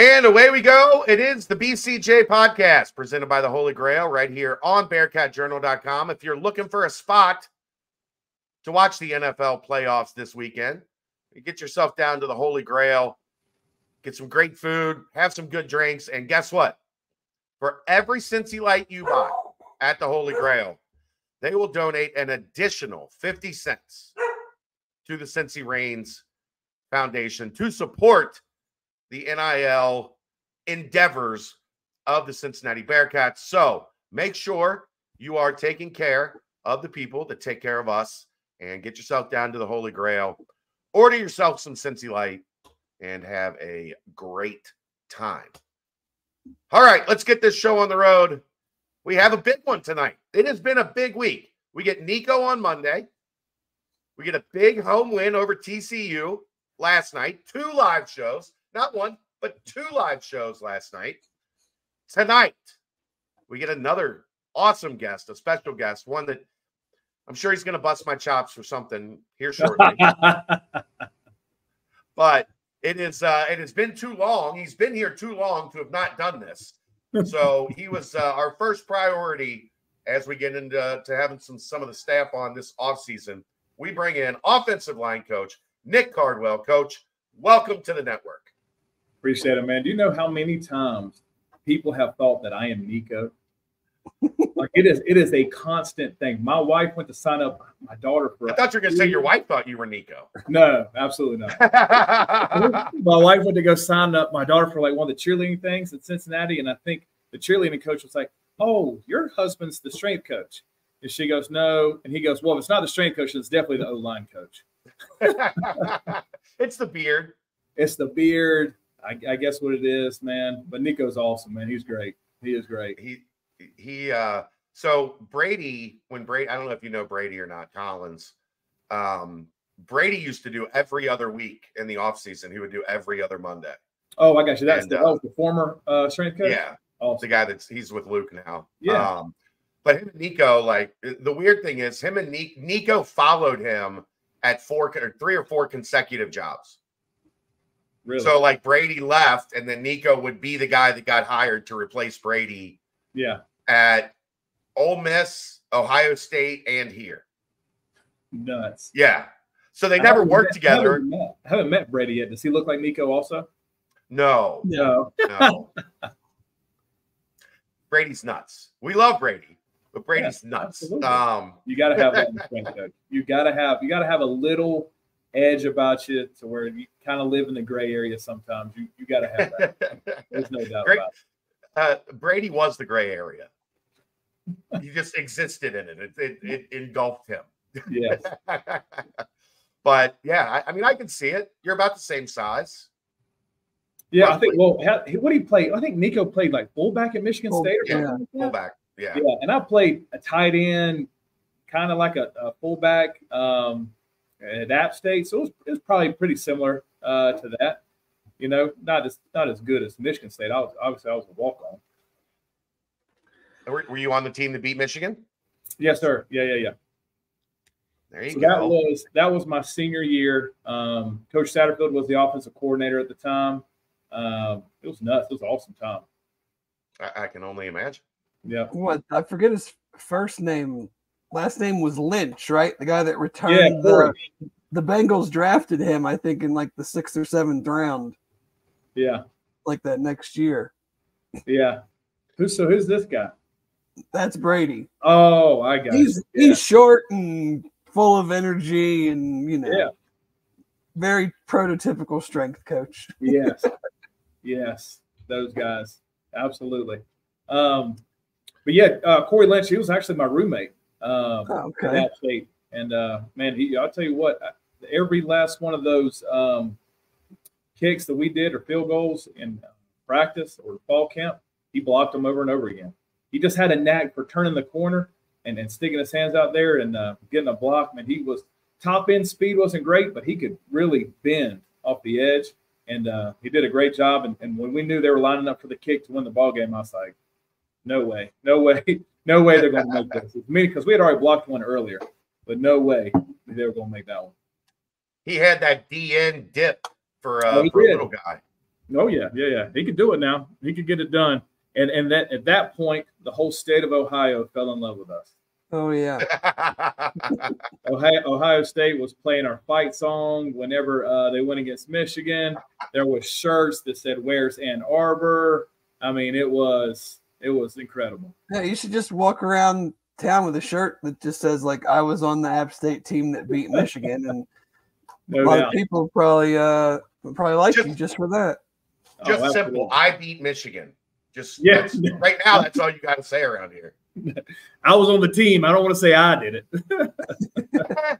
And away we go. It is the BCJ podcast presented by the Holy Grail right here on BearcatJournal.com. If you're looking for a spot to watch the NFL playoffs this weekend, you get yourself down to the Holy Grail, get some great food, have some good drinks, and guess what? For every Cincy Light you buy at the Holy Grail, they will donate an additional 50 cents to the Cincy Reigns Foundation to support the NIL endeavors of the Cincinnati Bearcats. So make sure you are taking care of the people that take care of us and get yourself down to the Holy Grail. Order yourself some Cincy Light and have a great time. All right, let's get this show on the road. We have a big one tonight. It has been a big week. We get Nico on Monday. We get a big home win over TCU last night, two live shows not one, but two live shows last night. Tonight, we get another awesome guest, a special guest, one that I'm sure he's going to bust my chops for something here shortly. but it is uh, it has been too long. He's been here too long to have not done this. So he was uh, our first priority as we get into to having some some of the staff on this offseason. We bring in offensive line coach Nic Cardwell. Coach, welcome to the network. Appreciate it, man. Do you know how many times people have thought that I am Nico? like it is, it is a constant thing. My wife went to sign up my daughter for. I thought you were going to say your wife thought you were Nico. No, absolutely not. my wife went to go sign up my daughter for like one of the cheerleading things in Cincinnati, and I think the cheerleading coach was like, "Oh, your husband's the strength coach," and she goes, "No," and he goes, "Well, if it's not the strength coach, it's definitely the O line coach." it's the beard. It's the beard. I, I, guess what it is, man. But Nico's awesome, man. He's great. He is great. He he uh so Brady, when Brady, I don't know if you know Brady or not, Collins. Um, Brady used to do every other week in the off season. He would do every other Monday. Oh, I got you. That's and, the, uh, oh, the former uh, strength coach. Yeah, awesome. the guy that's he's with Luke now. Yeah. Um, but him and Nico, like the weird thing is, him and Nico followed him at four or three or four consecutive jobs. Really? So like Brady left, and then Nico would be the guy that got hired to replace Brady. Yeah. At Ole Miss, Ohio State, and here. Nuts. Yeah. So they never worked met, together. Haven't met, haven't met Brady yet. Does he look like Nico also? No. No. No. Brady's nuts. We love Brady, but Brady's yeah, nuts. Absolutely. Um, you got to have that. you got to have you got to have a little edge about you to where you kind of live in the gray area sometimes. You you got to have that. There's no doubt Great. about it. Uh, Brady was the gray area. he just existed in it. It, it, it engulfed him. Yes. but yeah, I, I, mean, I can see it. You're about the same size. Yeah, roughly. I think. Well, how, what did he play? I think Nico played like fullback at Michigan State or yeah, something. Like fullback. Yeah. Yeah, and I played a tight end, kind of like a, a fullback. Um, at App State. So it was, it was probably pretty similar uh, to that. You know, not as not as good as Michigan State. I was obviously I was a walk on. Were, were you on the team that beat Michigan? Yes, sir. Yeah, yeah, yeah. There you so go. That was that was my senior year. Um, Coach Satterfield was the offensive coordinator at the time. Um, it was nuts. It was an awesome time. I, I can only imagine. Yeah. What I forget his first name last name was Lynch, right? The guy that returned yeah, the, the Bengals drafted him, I think, in like the sixth or seventh round. Yeah. Like that next year. Yeah. Who's so who's this guy? That's Brady. Oh, I got he's yeah. he's short and full of energy and you know yeah. very prototypical strength coach. yes. yes. Those guys. Absolutely. Um, but yeah, uh, Corey Lynch, he was actually my roommate um, oh, okay. that shape. And uh, man, he, I'll tell you what, every last one of those um, kicks that we did or field goals in practice or fall camp, he blocked them over and over again. He just had a knack for turning the corner and, and sticking his hands out there and uh, getting a block. Man, he was top end speed wasn't great, but he could really bend off the edge. And uh, he did a great job. And, and when we knew they were lining up for the kick to win the ball game, I was like, no way, no way. No way they're going to make this. Me because we had already blocked one earlier, but no way they were going to make that one. He had that DN dip for, uh, oh, for a little guy. Oh yeah, yeah, yeah. He could do it now. He could get it done. And and that at that point, the whole state of Ohio fell in love with us. Oh yeah. Ohio, Ohio State was playing our fight song whenever uh, they went against Michigan. There was shirts that said "Where's Ann Arbor." I mean, it was it was incredible. Yeah, you should just walk around town with a shirt that just says like I was on the App State team that beat Michigan, and No a lot doubt. of people probably uh probably like Just- you just for that. Oh, Just absolutely. simple. I beat Michigan. Just Yeah. that's- right now, that's all you got to say around here. I was on the team. I don't want to say I did it.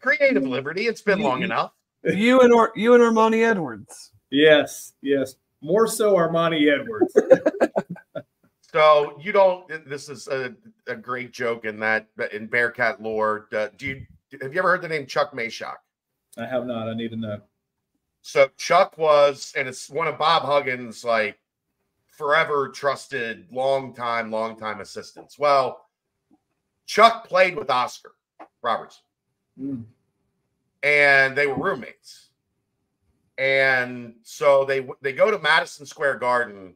Creative liberty. It's been long enough. You and or you and Armani Edwards. yes, yes. More so, Armani Edwards. So you don't. This is a, a great joke in that in Bearcat lore. Uh, do you have you ever heard the name Chuck Machock? I have not. I need to know. So Chuck was, and it's one of Bob Huggins' like forever trusted, long time, long time assistants. Well, Chuck played with Oscar Roberts, Mm. and they were roommates. And so they they go to Madison Square Garden,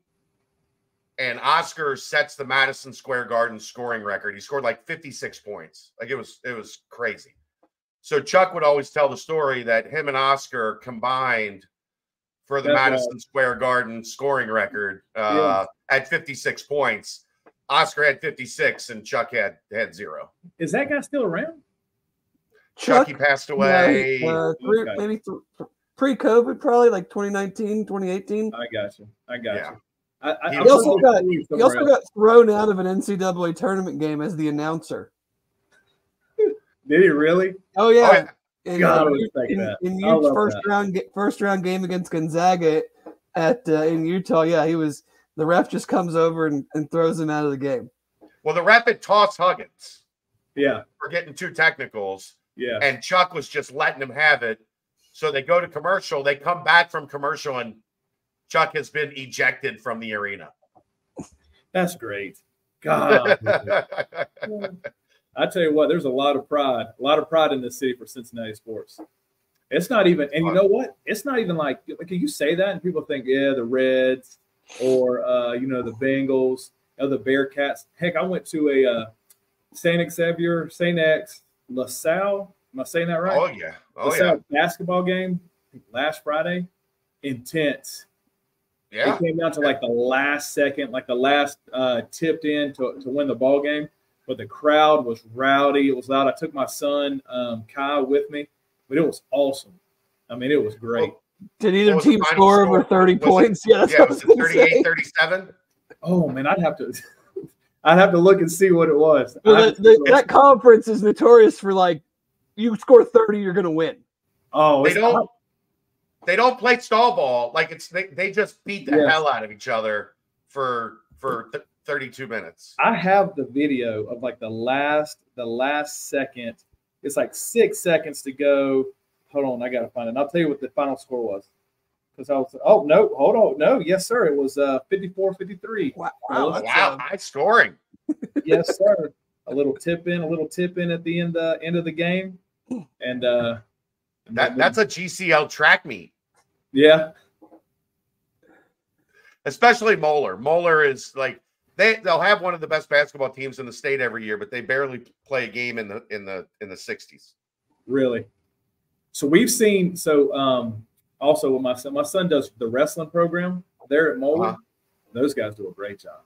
and Oscar sets the Madison Square Garden scoring record. He scored like 56 points. Like it was it was crazy. So Chuck would always tell the story that him and Oscar combined for the That's right. Madison Square Garden scoring record uh, at 56 points. Oscar had 56 and Chuck had had zero. Is that guy still around? Chuck, he passed away. yeah, uh, three, Okay. maybe th- pre-COVID, probably like 2019, 2018. I got you. I got Yeah. you. I, I, He also got- He also else. got thrown out of an NCAA tournament game as the announcer. Did he really? Oh Oh, yeah, yeah. in, Gotta uh, respect in, that. in I first that. round first round game against Gonzaga at uh, in Utah. Yeah, he was. The ref just comes over and, and throws him out of the game. Well, the ref had tossed Huggins Yeah. for getting two technicals, Yeah. and Chuck was just letting him have it. So they go to commercial. They come back from commercial, and Chuck has been ejected from the arena. That's great. God. I tell you what, there's a lot of pride, a lot of pride in this city for Cincinnati sports. It's not even, and you know what? It's not even like, can you say that, and people think, yeah, the Reds or uh, you know the Bengals, or the Bearcats. Heck, I went to a uh, Saint Xavier, Saint X, LaSalle. Am I saying that right? oh yeah, oh yeah, basketball game last Friday. Intense. Yeah. It came down to like the last second, like the last uh, tipped in to, to win the ball game. But the crowd was rowdy. It was loud. I took my son um, Kai with me, but it was awesome. I mean, it was great. Did either What was the team score score? over 30 Was it- points? Yeah, that's Yeah, what I was was it 38 37? Oh man, I'd have to, I'd have to look and see what it was. Well, the- the- look. that conference is notorious for like, you score 30, you're going to win. oh, They it's- don't they don't play stall ball like it's they, they just beat the Yes. hell out of each other for for th- 32 minutes. I have the video of like the last, the last second. It's like six seconds to go. Hold on, I gotta find it. And I'll tell you what the final score was. Because I was, oh no, hold on, no, yes sir, it was uh 54-53. Wow. Well, that's, Wow, uh, high scoring. yes sir. A little tip in, a little tip in at the end uh, end of the game, and uh That that's a GCL track meet. Yeah, especially Moeller. Moeller is like they they'll have one of the best basketball teams in the state every year, but they barely play a game in the in the in the 60s. really. So we've seen so um also with my son, my son does the wrestling program there at Moeller. Uh-huh. Those guys do a great job.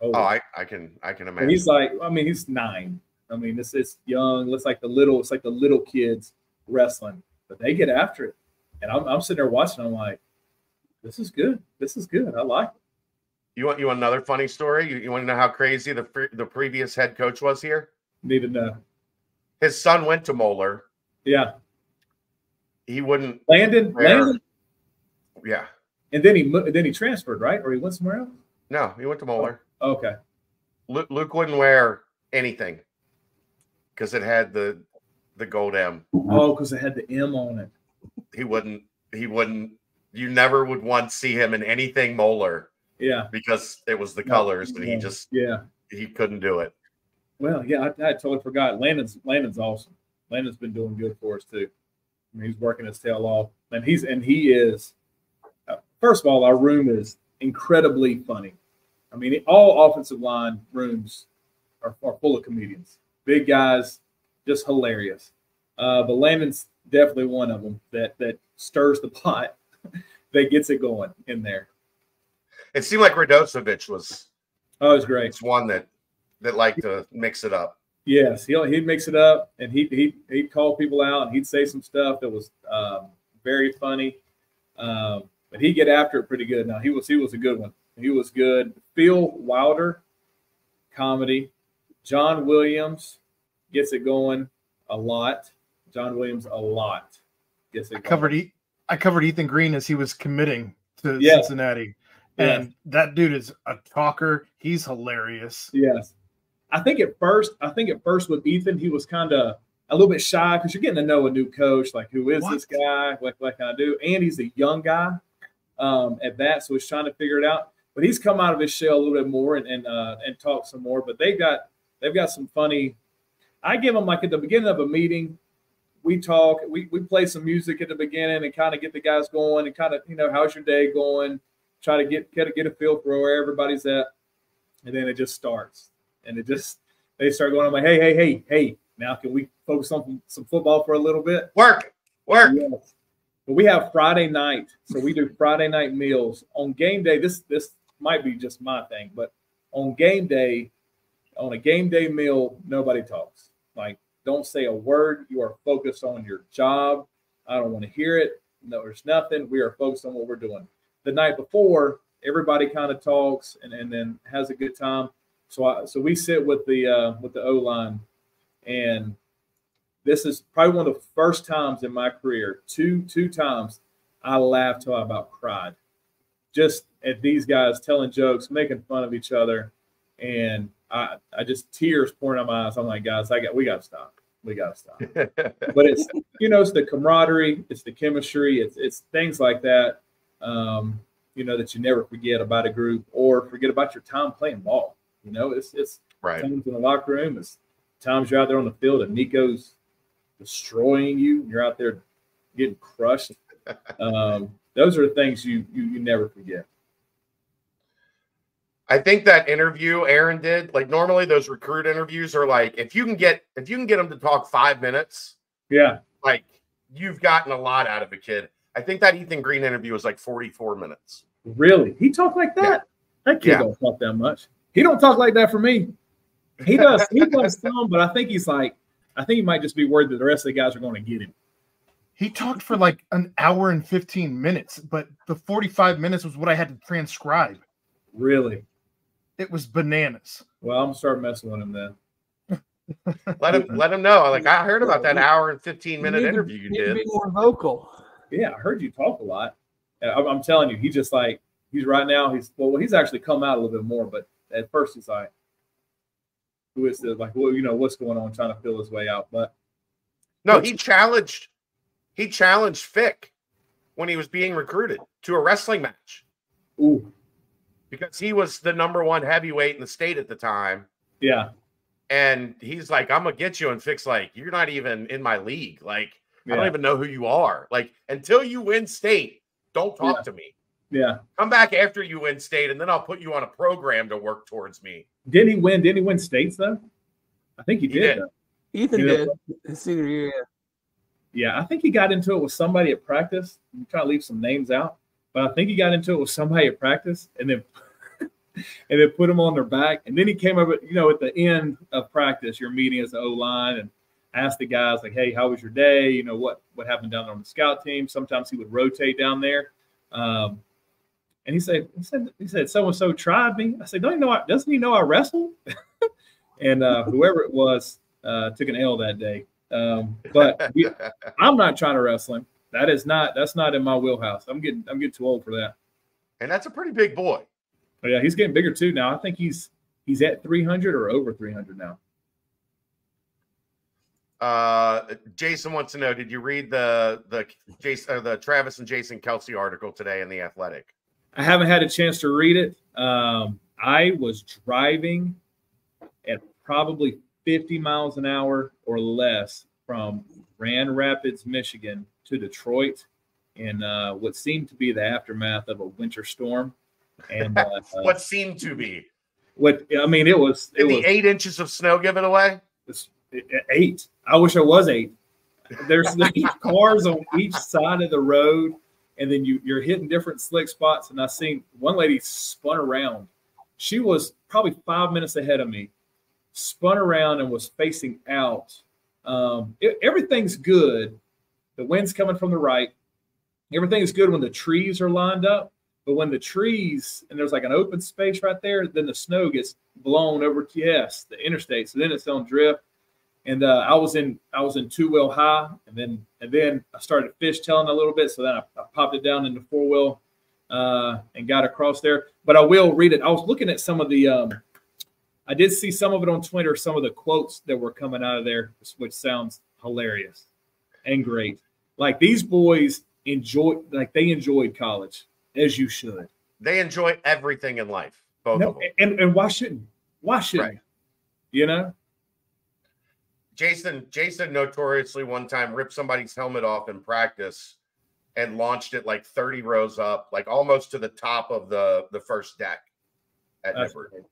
Oh, I, I can I can And imagine. he's like, I mean, he's nine. I mean, this is young. Looks like the little, it's like the little kids wrestling, but they get after it. And I'm, I'm sitting there watching. I'm like, this is good. This is good. I like it. You want you want another funny story? You, you want to know how crazy the pre- the previous head coach was here? Need to know. His son went to Moeller. Yeah, He wouldn't. Landon? Landon, Yeah, and then he then he transferred, right? Or he went somewhere else. no, he went to Moeller. Oh, okay. Luke, Luke wouldn't wear anything because it had the the gold M. Oh, because it had the M on it. He wouldn't. He wouldn't. You never would once see him in anything Moeller. Yeah. because it was the colors, and he just Yeah. he couldn't do it. Well, yeah, I, I totally forgot. Landon's Landon's awesome. Landon's been doing good for us too. I mean, he's working his tail off, and he's and he is first of all, our room is incredibly funny. I mean, all offensive line rooms are, are full of comedians, big guys, just hilarious. Uh, but Landon's definitely one of them that that stirs the pot, that gets it going in there. It seemed like Radosevich was. Oh, it was great. It's one that that liked to mix it up. Yes, he'll he'd mix it up and he he he'd call people out and he'd say some stuff that was um, very funny. Um, but he get after it pretty good. Now he was he was a good one. He was good. Phil Wilder, comedy. John Williams gets it going a lot. John Williams a lot it. I covered e- I covered Ethan Green as he was committing to Yeah. Cincinnati, and that dude is a talker. He's hilarious. Yes. I think at first, I think at first with Ethan, he was kind of a little bit shy because you're getting to know a new coach. Like, who is this guy? What, what can I do? And he's a young guy um, at that, so he's trying to figure it out. But he's come out of his shell a little bit more and and uh, and talk some more. But they've got they've got some funny. I give them like at the beginning of a meeting, we talk, we we play some music at the beginning and kind of get the guys going and kind of you know how's your day going, try to get get a, get a feel for where everybody's at, and then it just starts and it just they start going. I'm like, hey, hey, hey, hey. Now can we focus on some football for a little bit? Work, work. Yes. But we have Friday night, so we do Friday night meals on game day. This this might be just my thing, but on game day, on a game day meal, nobody talks. Like, don't say a word. You are focused on your job. I don't want to hear it. No, there's nothing. We are focused on what we're doing. The night before, everybody kind of talks and, and then has a good time. So I, so we sit with the uh, with the O line, and this is probably one of the first times in my career, two two times, I laughed till I about cried, just at these guys telling jokes, making fun of each other, and I I just tears pouring out my eyes. I'm like, guys, I got we got to stop. We got to stop. but it's you know it's the camaraderie, it's the chemistry, it's it's things like that. Um, you know that you never forget about a group or forget about your time playing ball. You know, it's it's right. times in the locker room, it's times you're out there on the field and Nico's destroying you. You're out there getting crushed. Um, those are the things you you, you never forget. I think that interview Aaron did, like normally those recruit interviews are like if you can get if you can get them to talk five minutes, Yeah, like you've gotten a lot out of a kid. I think that Ethan Green interview was like 44 minutes. really. He talked like that. Yeah. That kid Yeah. don't talk that much. He don't talk like that for me. He does. He does some, but I think he's like. I think he might just be worried that the rest of the guys are going to get him. He talked for like an hour and 15 minutes, but the 45 minutes was what I had to transcribe. Really. It was bananas. Well, I'm gonna start messing with him then. Let him let him know. Like I heard about that hour and 15 minute need to- interview you did. be more vocal. Yeah, I heard you talk a lot. I'm, I'm telling you, he just like he's right now. He's well, he's actually come out a little bit more, but at first he's like, "Who is this?" Like, well, you know, what's going on? Trying to feel his way out. But No, he challenged he challenged Fick when he was being recruited to a wrestling match ooh, because he was the number one heavyweight in the state at the time. yeah, And he's like, I'm gonna get you. And Fick's like, You're not even in my league. Like, I don't even know who you are. Like, until you win state, don't talk Yeah. to me. yeah. Come back after you win state, and then I'll put you on a program to work towards me. Did he win? Did he win states though? I think he He did. did. Ethan Yeah. did his senior year. yeah. Yeah, I think he got into it with somebody at practice. I'm trying to leave some names out, but I think he got into it with somebody at practice, and then and then put him on their back. And then he came up, you know, at the end of practice, your meeting as the O line, and asked the guys like, "Hey, how was your day? You know what what happened down there on the scout team?" Sometimes he would rotate down there. Um, and he said, he said, he said, so and so tried me. I said, don't you know? I, doesn't he know I wrestle? and uh, whoever it was uh, took an L that day. Um, but we, I'm not trying to wrestle him. That is not that's not in my wheelhouse. I'm getting I'm getting too old for that. and that's a pretty big boy. Yeah, he's getting bigger too now. I think he's he's at 300 or over 300 now. Uh, Jason wants to know: Did you read the the Jason uh, the Travis and Jason Kelce article today in the Athletic? I haven't had a chance to read it. Um, I was driving at probably 50 miles an hour or less from Grand Rapids, Michigan to Detroit. in uh, what seemed to be the aftermath of a winter storm. And uh, what seemed to be what I mean, it was it Did was the eight inches of snow given away. it's eight. I wish I was eight. There's, there's cars on each side of the road, and then you you're hitting different slick spots. And I seen one lady spun around. She was probably five minutes ahead of me, spun around and was facing out. Um, it- everything's good. The wind's coming from the right. Everything is good when the trees are lined up. But when the trees and there's like an open space right there, then the snow gets blown over yes, the interstate. So then it's on drift. And uh, I was in I was in two wheel high, and then and then I started fishtailing a little bit. So then I, I popped it down into four wheel uh, and got across there. But I will read it. I was looking at some of the. Um, I did see some of it on Twitter. Some of the quotes that were coming out of there, which sounds hilarious and great. Like these boys enjoy, like they enjoyed college as you should. They enjoy everything in life. Both No, and and why shouldn't? Why shouldn't? Right. You know? Jason Jason notoriously one time ripped somebody's helmet off in practice and launched it like 30 rows up, like almost to the top of the the first deck at That's Nippert. great.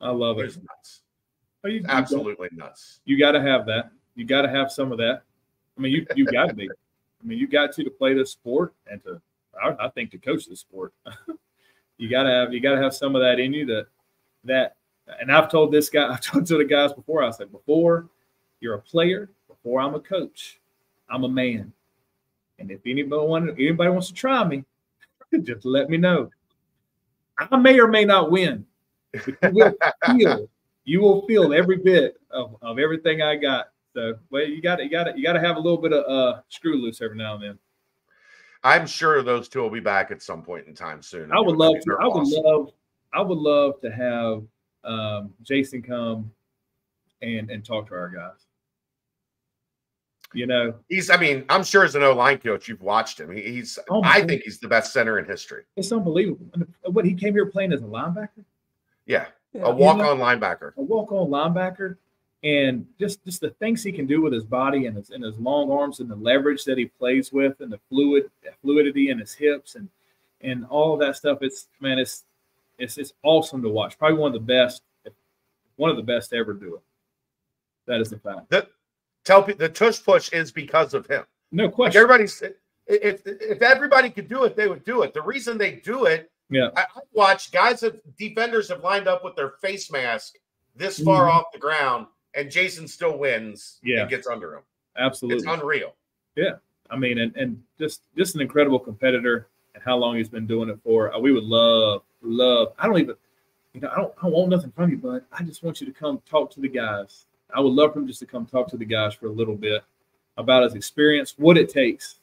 I love It it. nuts. Oh, you, you Absolutely nuts. You got to have that. You got to have some of that. I mean, you you got to be. I mean, you got to to play this sport and to, I, I think, to coach the sport. you got to have you got to have some of that in you. That that, and I've told this guy, I've told to the guys before. I said before you're a player, before I'm a coach, I'm a man. And if anybody want, anybody wants to try me, just let me know. I may or may not win, but you will feel you will feel every bit of, of everything I got. So, well, you got to you got to you got to have a little bit of uh, screw loose every now and then. I'm sure those two will be back at some point in time soon. I would love to. I would awesome. love. I would love to have um, Jason come and and talk to our guys. You know, He's, I mean, I'm sure as an O line coach, you've watched him. He, he's, Oh I God. think he's the best center in history. it's unbelievable. And What he came here playing as a linebacker, Yeah, Yeah. a walk on linebacker. a walk-on linebacker, and just just the things he can do with his body and his and his long arms and the leverage that he plays with and the fluid fluidity in his hips and and all of that stuff. It's man, it's it's it's awesome to watch. Probably one of the best, one of the best to ever do it. That is the fact. The, tell the tush push is because of him. No Like question. everybody's, if if everybody could do it, they would do it. The reason they do it, Yeah. I, I watched guys have defenders have lined up with their face mask this far Mhm. off the ground, and Jason still wins Yeah. and gets under him. Absolutely, it's unreal. Yeah, I mean, and, and just just an incredible competitor and how long he's been doing it for. Uh, we would love, love. I don't even, you know, I don't, I want nothing from you, but I just want you to come talk to the guys. I would love for him just to come talk to the guys for a little bit about his experience, what it takes.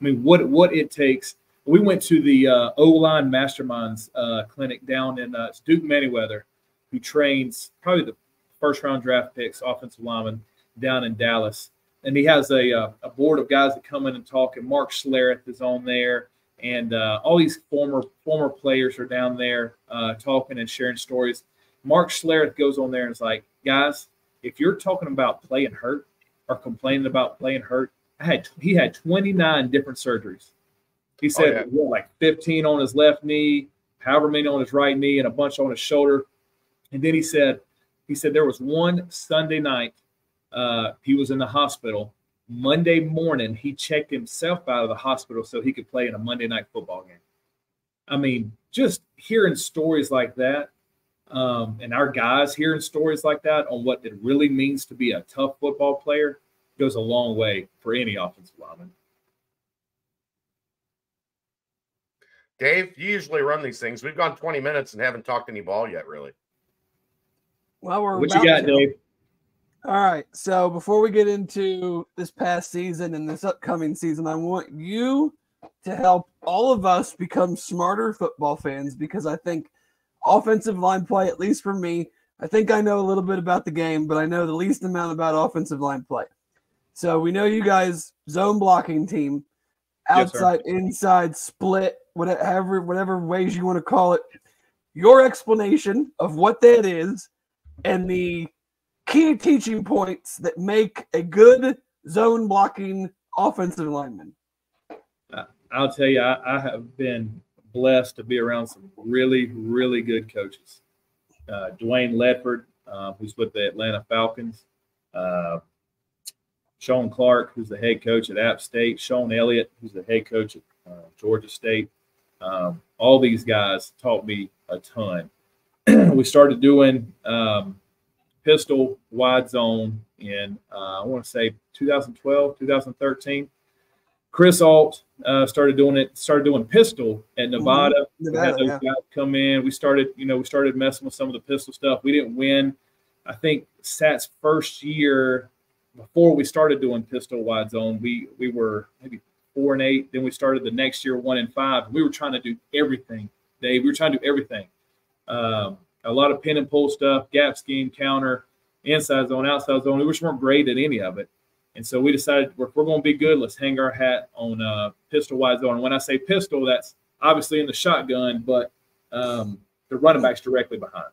I mean, what what it takes. We went to the uh, O line Masterminds uh, clinic down in uh, Duke Manyweather, who trains probably the first round draft picks, offensive lineman down in Dallas and he has a, uh, a board of guys that come in and talk. And Mark Schlereth is on there, and uh, all these former former players are down there uh, talking and sharing stories. Mark Schlereth goes on there and is like, guys, if you're talking about playing hurt or complaining about playing hurt, I had he had 29 different surgeries. He said yeah. he like 15 on his left knee, however many on his right knee, and a bunch on his shoulder. And then he said, he said there was one Sunday night uh, he was in the hospital. Monday morning, he checked himself out of the hospital so he could play in a Monday night football game. I mean, just hearing stories like that, um, and our guys hearing stories like that on what it really means to be a tough football player goes a long way for any offensive lineman. Dave, you usually run these things. We've gone 20 minutes and haven't talked any ball yet, really. Well, we're What you got. Dave? All right. So before we get into this past season and this upcoming season, I want you to help all of us become smarter football fans because I think offensive line play, at least for me, I think I know a little bit about the game, but I know the least amount about offensive line play. So we know you guys zone blocking team, Yes, outside, inside, split, whatever whatever ways you want to call it. Your explanation of what that is and the key teaching points that make a good zone blocking offensive lineman. I'll tell you, I, I, have been blessed to be around some really, really good coaches. Uh, Dwayne Ledford, uh, who's with the Atlanta Falcons, uh, Shawn Clark, who's the head coach at App State, Shawn Elliott, who's the head coach at uh, Georgia State. Um, all these guys taught me a ton. we started doing um, pistol wide zone in, uh, I want to say 2012, 2013. Chris Ault uh, started doing it, started doing pistol at mm-hmm. Nevada. Nevada we had those yeah. guys come in. We started, you know, we started messing with some of the pistol stuff. We didn't win. I think Sat's first year before we started doing pistol wide zone, we we were maybe four and eight. Then we started the next year one and five. We were trying to do everything. Dave, we were trying to do everything. Um, a lot of pin and pull stuff, gap scheme, counter, inside zone, outside zone. We just weren't great at any of it. And so we decided if we're going to be good, let's hang our hat on uh, pistol wide zone. And when I say pistol, that's obviously in the shotgun, but um, the running back's directly behind.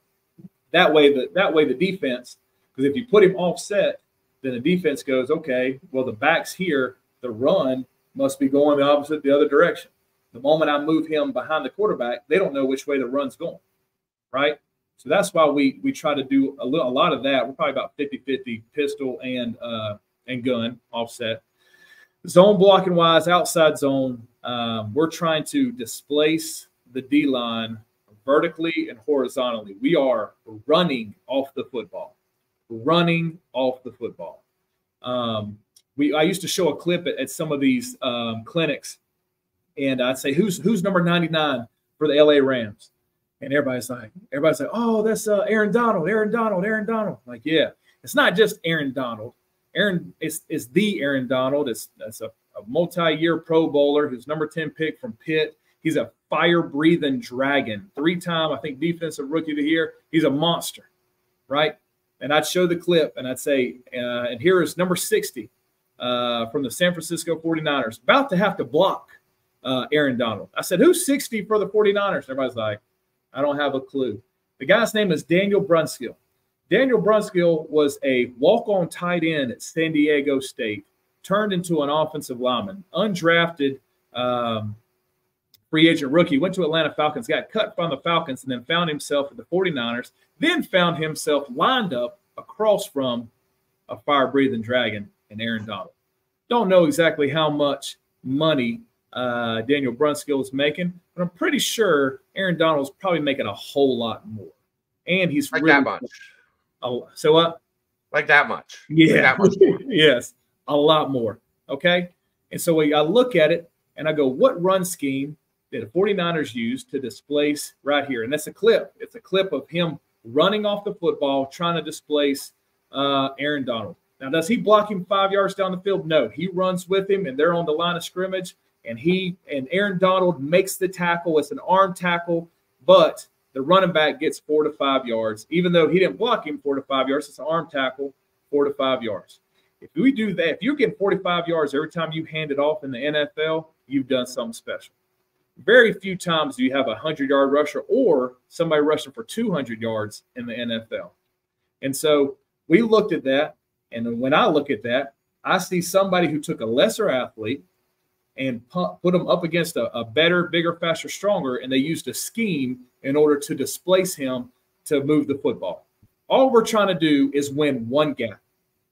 That way, the that way the defense, because if you put him offset, then the defense goes, okay, well the back's here, the run must be going the opposite the other direction. The moment I move him behind the quarterback, they don't know which way the run's going, right? So that's why we we try to do a, little, a lot of that. We're probably about 50-50 pistol and uh, and gun offset. Zone blocking wise, outside zone, um, we're trying to displace the D line vertically and horizontally. We are running off the football, running off the football. Um, we I used to show a clip at, at some of these um, clinics, and I'd say, "Who's who's number ninety nine for the LA Rams?" And everybody's like, everybody's like, "Oh, that's uh, Aaron Donald, Aaron Donald, Aaron Donald." I'm like, yeah, it's not just Aaron Donald. Aaron it's is the Aaron Donald. It's, it's a, a multi-year Pro Bowler. His number 10 pick from Pitt. He's a fire-breathing dragon. Three-time, I think, defensive rookie of the year. He's a monster, right? And I'd show the clip and I'd say, uh, and here is number 60 uh, from the San Francisco 49ers, about to have to block uh, Aaron Donald. I said, who's 60 for the 49ers? Everybody's like, I don't have a clue. The guy's name is Daniel Brunskill. Daniel Brunskill was a walk-on tight end at San Diego State, turned into an offensive lineman, undrafted um, free agent rookie, went to Atlanta Falcons, got cut from the Falcons, and then found himself at the 49ers, then found himself lined up across from a fire-breathing dragon and Aaron Donald. Don't know exactly how much money uh, Daniel Brunskill is making, but I'm pretty sure Aaron Donald's probably making a whole lot more. And he's like really that much. Oh, so what? Like that much. Yeah. Like that much yes. A lot more. Okay. And so I look at it and I go, what run scheme did the 49ers use to displace right here? And that's a clip. It's a clip of him running off the football, trying to displace uh, Aaron Donald. Now, does he block him five yards down the field? No. He runs with him and they're on the line of scrimmage. And he and Aaron Donald makes the tackle. It's an arm tackle, but the running back gets four to five yards, even though he didn't block him four to five yards. It's an arm tackle, four to five yards. If we do that, if you're getting 45 yards every time you hand it off in the NFL, you've done something special. Very few times do you have a 100 yard rusher or somebody rushing for 200 yards in the NFL. And so we looked at that. And when I look at that, I see somebody who took a lesser athlete and put them up against a, a better, bigger, faster, stronger, and they used a scheme in order to displace him to move the football. All we're trying to do is win one gap.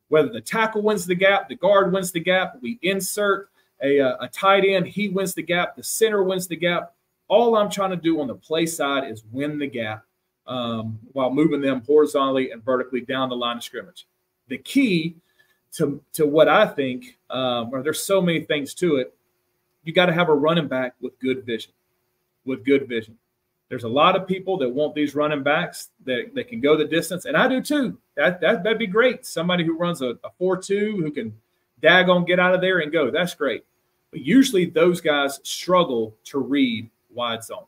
Whether the tackle wins the gap, the guard wins the gap, we insert a, a tight end, he wins the gap, the center wins the gap. All I'm trying to do on the play side is win the gap um, while moving them horizontally and vertically down the line of scrimmage. The key to, to what I think, um, or there's so many things to it, you got to have a running back with good vision, with good vision. There's a lot of people that want these running backs that, that can go the distance, and I do too. That, that that'd be great. Somebody who runs a, a four-two who can daggone get out of there and go. That's great. But usually those guys struggle to read wide zone.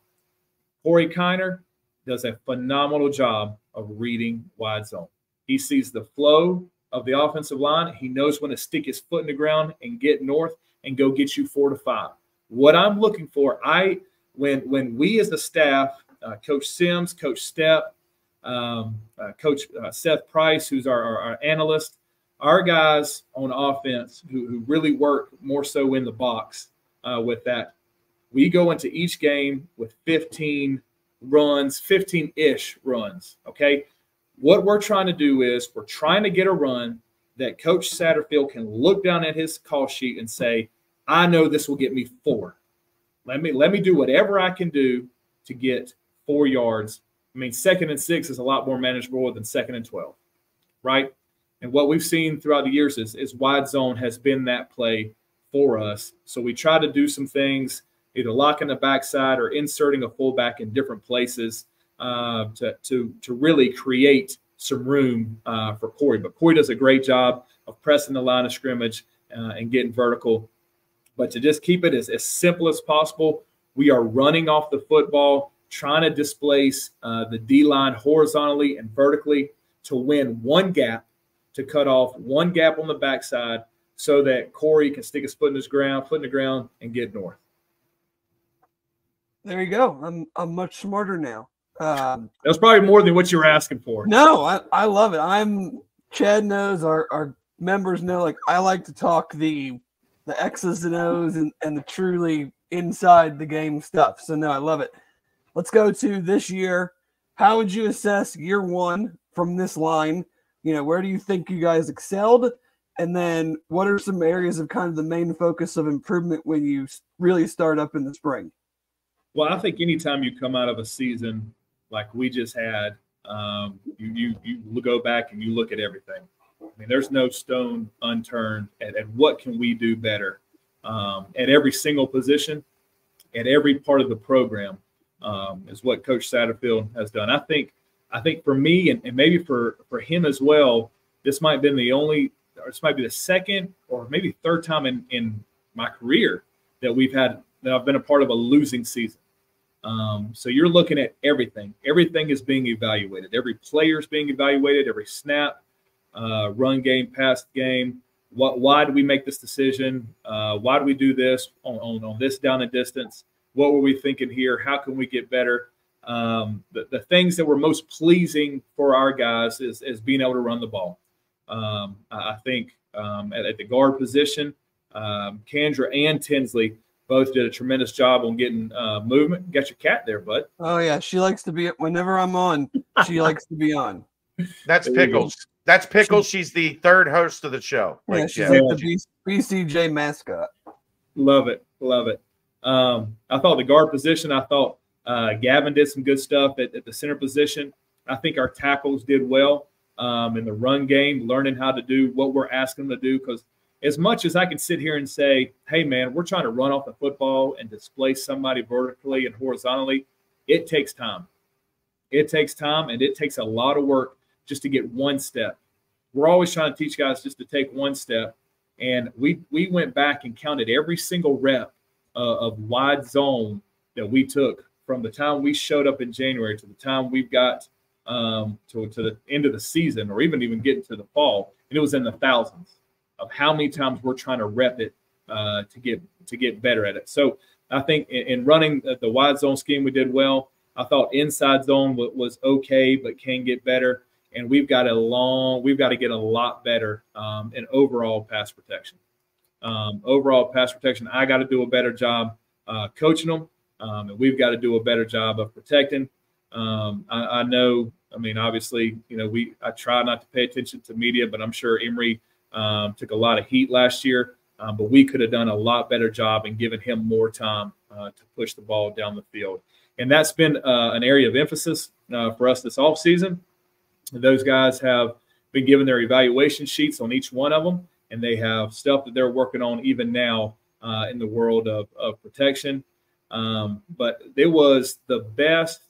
Corey Kiner does a phenomenal job of reading wide zone. He sees the flow of the offensive line. He knows when to stick his foot in the ground and get north and go get you four to five. What I'm looking for, I when when we as the staff, uh, Coach Sims, Coach Step, um, uh, Coach uh, Seth Price, who's our, our, our, analyst, our guys on offense who, who really work more so in the box uh, with that. we go into each game with 15 runs, 15 ish runs. Okay. What we're trying to do is we're trying to get a run that Coach Satterfield can look down at his call sheet and say, I know this will get me four. Let me let me do whatever I can do to get four yards. I mean, second and six is a lot more manageable than second and 12, right? And what we've seen throughout the years is, is wide zone has been that play for us. So we try to do some things, either locking the backside or inserting a fullback in different places uh, to, to, to really create some room uh, for Corey. But Corey does a great job of pressing the line of scrimmage uh, and getting vertical. But to just keep it as, as simple as possible, we are running off the football, trying to displace uh, the D line horizontally and vertically to win one gap, to cut off one gap on the backside so that Corey can stick his foot in his ground, foot in the ground, and get north. There you go. I'm I'm much smarter now. Um, that was probably more than what you were asking for. No, I, I love it. I'm Chad knows our, our members know like I like to talk the the X's and O's and, and the truly inside the game stuff. So no, I love it. Let's go to this year. How would you assess year one from this line? You know, where do you think you guys excelled? And then what are some areas of kind of the main focus of improvement when you really start up in the spring? Well, I think anytime you come out of a season like we just had, um, you, you you go back and you look at everything. I mean, there's no stone unturned And, at what can we do better um, at every single position, at every part of the program um, is what Coach Satterfield has done. I think I think for me and, and maybe for for him as well, this might have been the only or this might be the second or maybe third time in, in my career that we've had that I've been a part of a losing season. Um, so you're looking at everything. Everything is being evaluated. Every player is being evaluated. Every snap, uh, run game, pass game. What? Why do we make this decision? Uh, why do we do this on, on, on this down and distance? What were we thinking here? How can we get better? Um, the, the things that were most pleasing for our guys is, is being able to run the ball. Um, I think um, at, at, the guard position, um, Kandra and Tinsley both did a tremendous job on getting uh, movement. Got your cat there, bud. Oh yeah, she likes to be. Whenever I'm on, she likes to be on. That's Pickles. That's Pickles. She's the third host of the show. Yeah, like, she's yeah. like the BCJ mascot. Love it, love it. Um, I thought the guard position. I thought uh, Gavin did some good stuff at, at, the center position. I think our tackles did well um, in the run game, learning how to do what we're asking them to do. Because as much as I can sit here and say, hey, man, we're trying to run off the football and displace somebody vertically and horizontally, it takes time. It takes time and it takes a lot of work just to get one step. We're always trying to teach guys just to take one step. And we, we went back and counted every single rep uh, of wide zone that we took from the time we showed up in January to the time we've got um, to, to the end of the season or even even getting to the fall, and it was in the thousands of how many times we're trying to rep it uh, to get to get better at it. So I think in, in running the wide zone scheme, we did well. I thought inside zone was okay, but can get better. And we've got a long, we've got to get a lot better um, in overall pass protection. Um, overall pass protection, I got to do a better job uh, coaching them, um, and we've got to do a better job of protecting. Um, I, I, know I mean, obviously, you know, we I try not to pay attention to media, but I'm sure Emory um, took a lot of heat last year. Um, but we could have done a lot better job and given him more time uh, to push the ball down the field. And that's been uh, an area of emphasis uh, for us this offseason. Those guys have been given their evaluation sheets on each one of them, and they have stuff that they're working on even now uh, in the world of, of protection. Um, but it was the best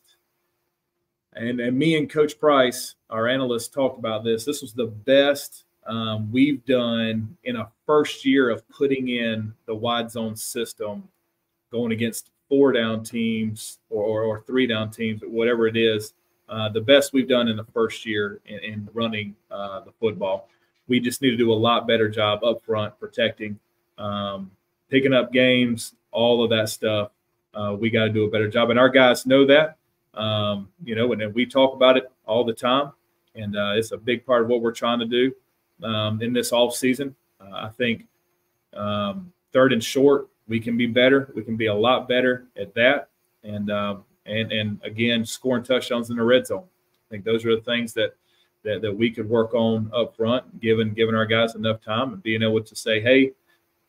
and, and me and Coach Price, our analyst, talked about this. This was the best um, we've done in a first year of putting in the wide zone system, going against four down teams or, or, or three down teams, whatever it is. Uh, the best we've done in the first year in, in running uh, the football. We just need to do a lot better job up front protecting, um, picking up games, all of that stuff. Uh, we got to do a better job, and our guys know that. Um, you know, and, we talk about it all the time, and uh, it's a big part of what we're trying to do um, in this off season. Uh, I think um, third and short we can be better. We can be a lot better at that. And um, and and again, scoring touchdowns in the red zone. I think those are the things that that, that we could work on up front, given giving our guys enough time and being able to say, hey,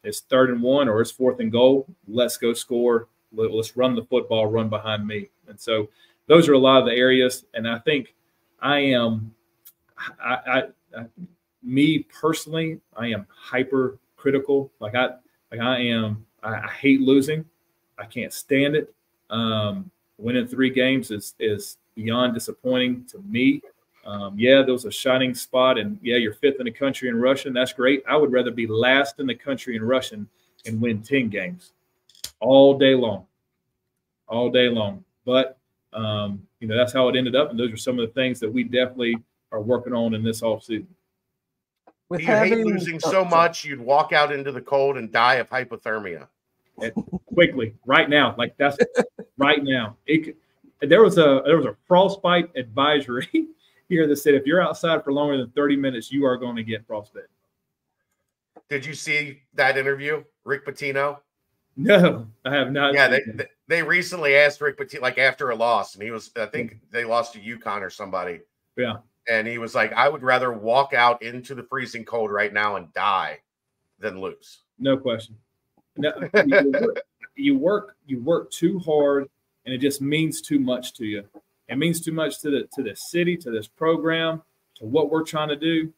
it's third and one or it's fourth and goal. Let's go score. Let, us run the football, run behind me. And so those are a lot of the areas. And I think I am, I, I, I me personally, I am hyper critical. Like I, like I am, I, I hate losing. I can't stand it. Um, winning three games is is beyond disappointing to me. Um, yeah, there was a shining spot, and yeah, you're fifth in the country in rushing. That's great. I would rather be last in the country in rushing and win 10 games all day long, all day long. But, um, you know, that's how it ended up. And those are some of the things that we definitely are working on in this offseason. With you having, hate losing oh, so much, you'd walk out into the cold and die of hypothermia. Quickly, right now. Like that's right now. It, there was a there was a frostbite advisory here that said if you're outside for longer than 30 minutes, you are going to get frostbite. Did you see that interview, Rick Pitino? No, I have not. Yeah, they, they recently asked Rick Pitino like after a loss, and he was I think they lost to UConn or somebody. Yeah, and he was like, I would rather walk out into the freezing cold right now and die than lose. No question. No, you, work, you work you work too hard, and it just means too much to you. It means too much to the to the city, to this program, to what we're trying to do.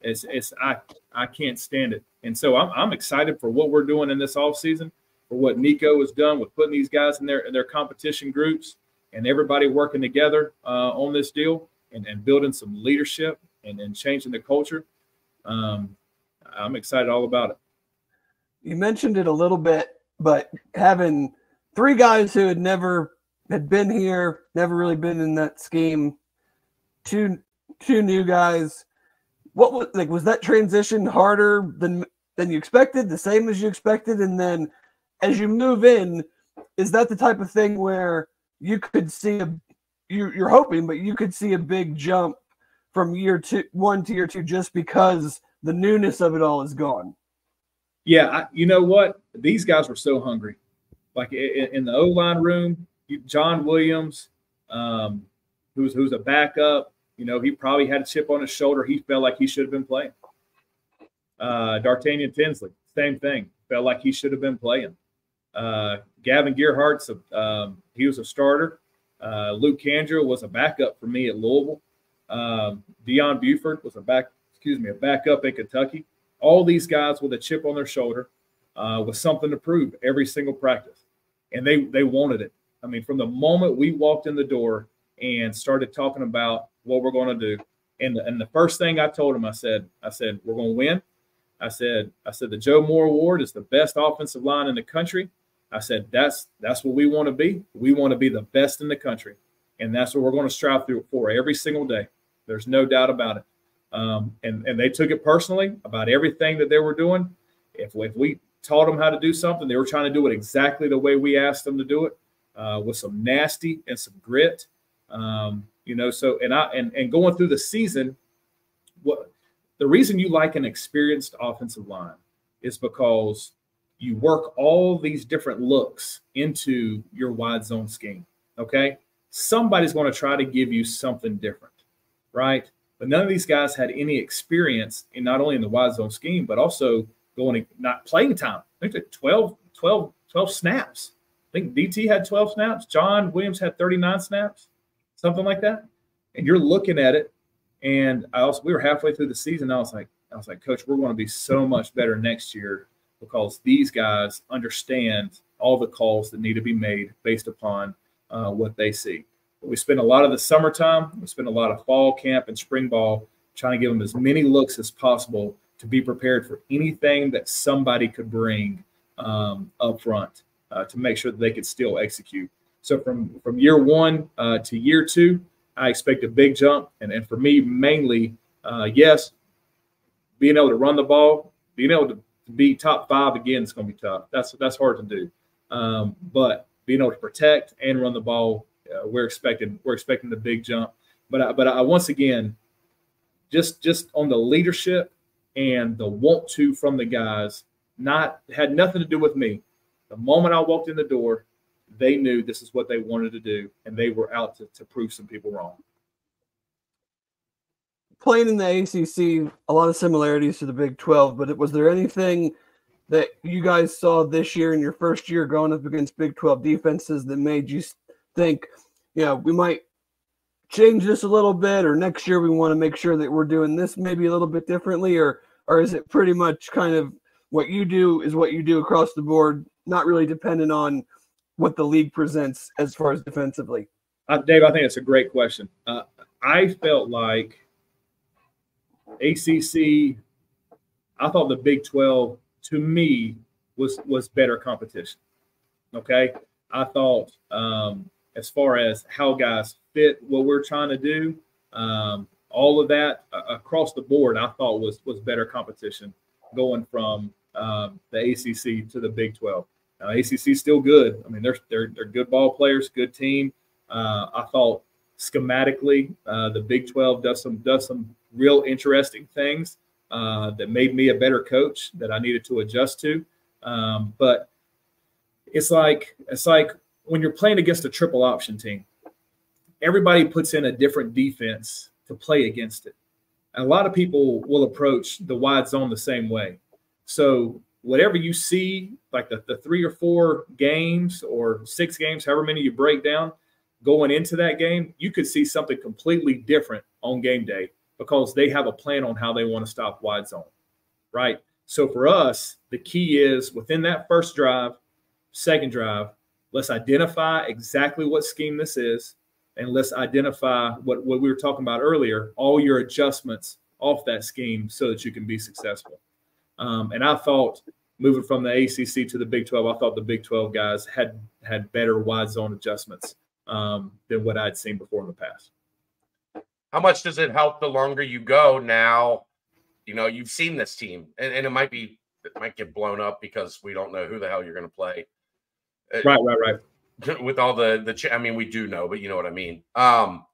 It's it's I I can't stand it. And so I'm I'm excited for what we're doing in this off season, for what Nico has done with putting these guys in their in their competition groups and everybody working together uh, on this deal and, and building some leadership and, and changing the culture. Um, I'm excited all about it. You mentioned it a little bit, but having three guys who had never had been here, never really been in that scheme. Two two new guys. What was like was that transition harder than than you expected, the same as you expected? And then as you move in, is that the type of thing where you could see a you, you're hoping, but you could see a big jump from year two one to year two just because the newness of it all is gone. Yeah, I, you know what? These guys were so hungry. Like in, in the O line room, John Williams, um, who's who's a backup. You know, he probably had a chip on his shoulder. He felt like he should have been playing. Uh, Dartanian Tinsley, same thing. Felt like he should have been playing. Uh, Gavin Gerhardt's a, um, he was a starter. Uh, Luke Kandra was a backup for me at Louisville. Um, Buford was a back, excuse me, a backup in Kentucky. All these guys with a chip on their shoulder, uh, with something to prove every single practice, and they they wanted it. I mean, from the moment we walked in the door and started talking about what we're going to do, and the, and the first thing I told him, I said, I said, we're going to win. I said, I said the Joe Moore Award is the best offensive line in the country. I said that's that's what we want to be. We want to be the best in the country, and that's what we're going to strive through for every single day. There's no doubt about it. Um, and and they took it personally about everything that they were doing. If if we taught them how to do something, they were trying to do it exactly the way we asked them to do it uh, with some nasty and some grit. Um, you know, so and I and and going through the season, what the reason you like an experienced offensive line is because you work all these different looks into your wide zone scheme. Okay, somebody's going to try to give you something different, right? But none of these guys had any experience in not only in the wide zone scheme, but also going not playing time. I think 12, 12, 12 snaps I think DT had 12 snaps. John Williams had 39 snaps, something like that. And you're looking at it. And I also we were halfway through the season. I was like, I was like, Coach, we're going to be so much better next year because these guys understand all the calls that need to be made based upon uh, what they see. We spend a lot of the summertime, we spend a lot of fall camp and spring ball trying to give them as many looks as possible to be prepared for anything that somebody could bring um, up front uh, to make sure that they could still execute. So from from year one uh, to year two, I expect a big jump. And, and for me, mainly, uh, yes, being able to run the ball, being able to be top five again is going to be tough. That's that's hard to do. Um, but being able to protect and run the ball, uh, we're expecting we're expecting the big jump. But I, but I, once again, just just on the leadership and the want to from the guys, not had nothing to do with me The moment I walked in the door, they knew this is what they wanted to do, and they were out to, to prove some people wrong. Playing in the ACC, a lot of similarities to the Big 12, but was there anything that you guys saw this year in your first year going up against Big 12 defenses that made you think, you know, we might change this a little bit, or next year we want to make sure that we're doing this maybe a little bit differently, or or is it pretty much kind of what you do is what you do across the board, not really dependent on what the league presents as far as defensively? Uh, Dave, I think it's a great question. Uh, I felt like ACC, I thought the Big 12 to me was was better competition. Okay, I thought um, as far as how guys fit what we're trying to do, um, all of that uh, across the board, I thought was was better competition going from um, the ACC to the Big 12. Now, ACC still good. I mean, they're they're they're good ball players, good team. Uh, I thought schematically, uh, the Big 12 does some does some real interesting things uh, that made me a better coach that I needed to adjust to. Um, but it's like it's like when you're playing against a triple option team, everybody puts in a different defense to play against it. And a lot of people will approach the wide zone the same way. So whatever you see, like the, the three or four games or six games, however many you break down, going into that game, you could see something completely different on game day because they have a plan on how they want to stop wide zone, right? So for us, the key is within that first drive, second drive, let's identify exactly what scheme this is, and let's identify what, what we were talking about earlier, all your adjustments off that scheme so that you can be successful. Um, and I thought moving from the ACC to the Big 12, I thought the Big 12 guys had had better wide zone adjustments um, than what I'd seen before in the past. How much does it help the longer you go now? You know, you've seen this team, and, and it might be it might get blown up because we don't know who the hell you're going to play. Uh, right, right, right. With all the the, ch- I mean, we do know, but you know what I mean. Um,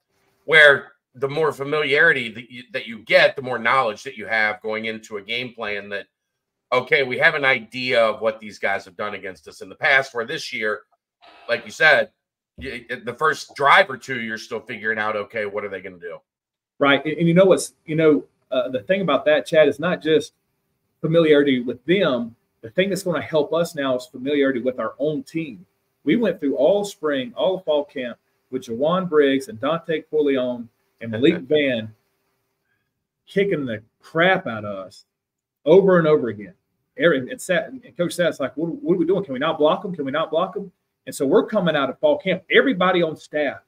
where the more familiarity that you, that you get, the more knowledge that you have going into a game plan. That okay, we have an idea of what these guys have done against us in the past. Where this year, like you said, the first drive or two, you're still figuring out, okay, what are they going to do? Right. And, and, you know what's, you know, uh, the thing about that, Chad, is not just familiarity with them. The thing that's going to help us now is familiarity with our own team. We went through all spring, all fall camp with Jowon Briggs and Dontay Corleone and Malik Vann kicking the crap out of us over and over again. Aaron and, Sat, and Coach Sat's like, what, what, are we doing? Can we not block them? Can we not block them? And so we're coming out of fall camp. Everybody on staff,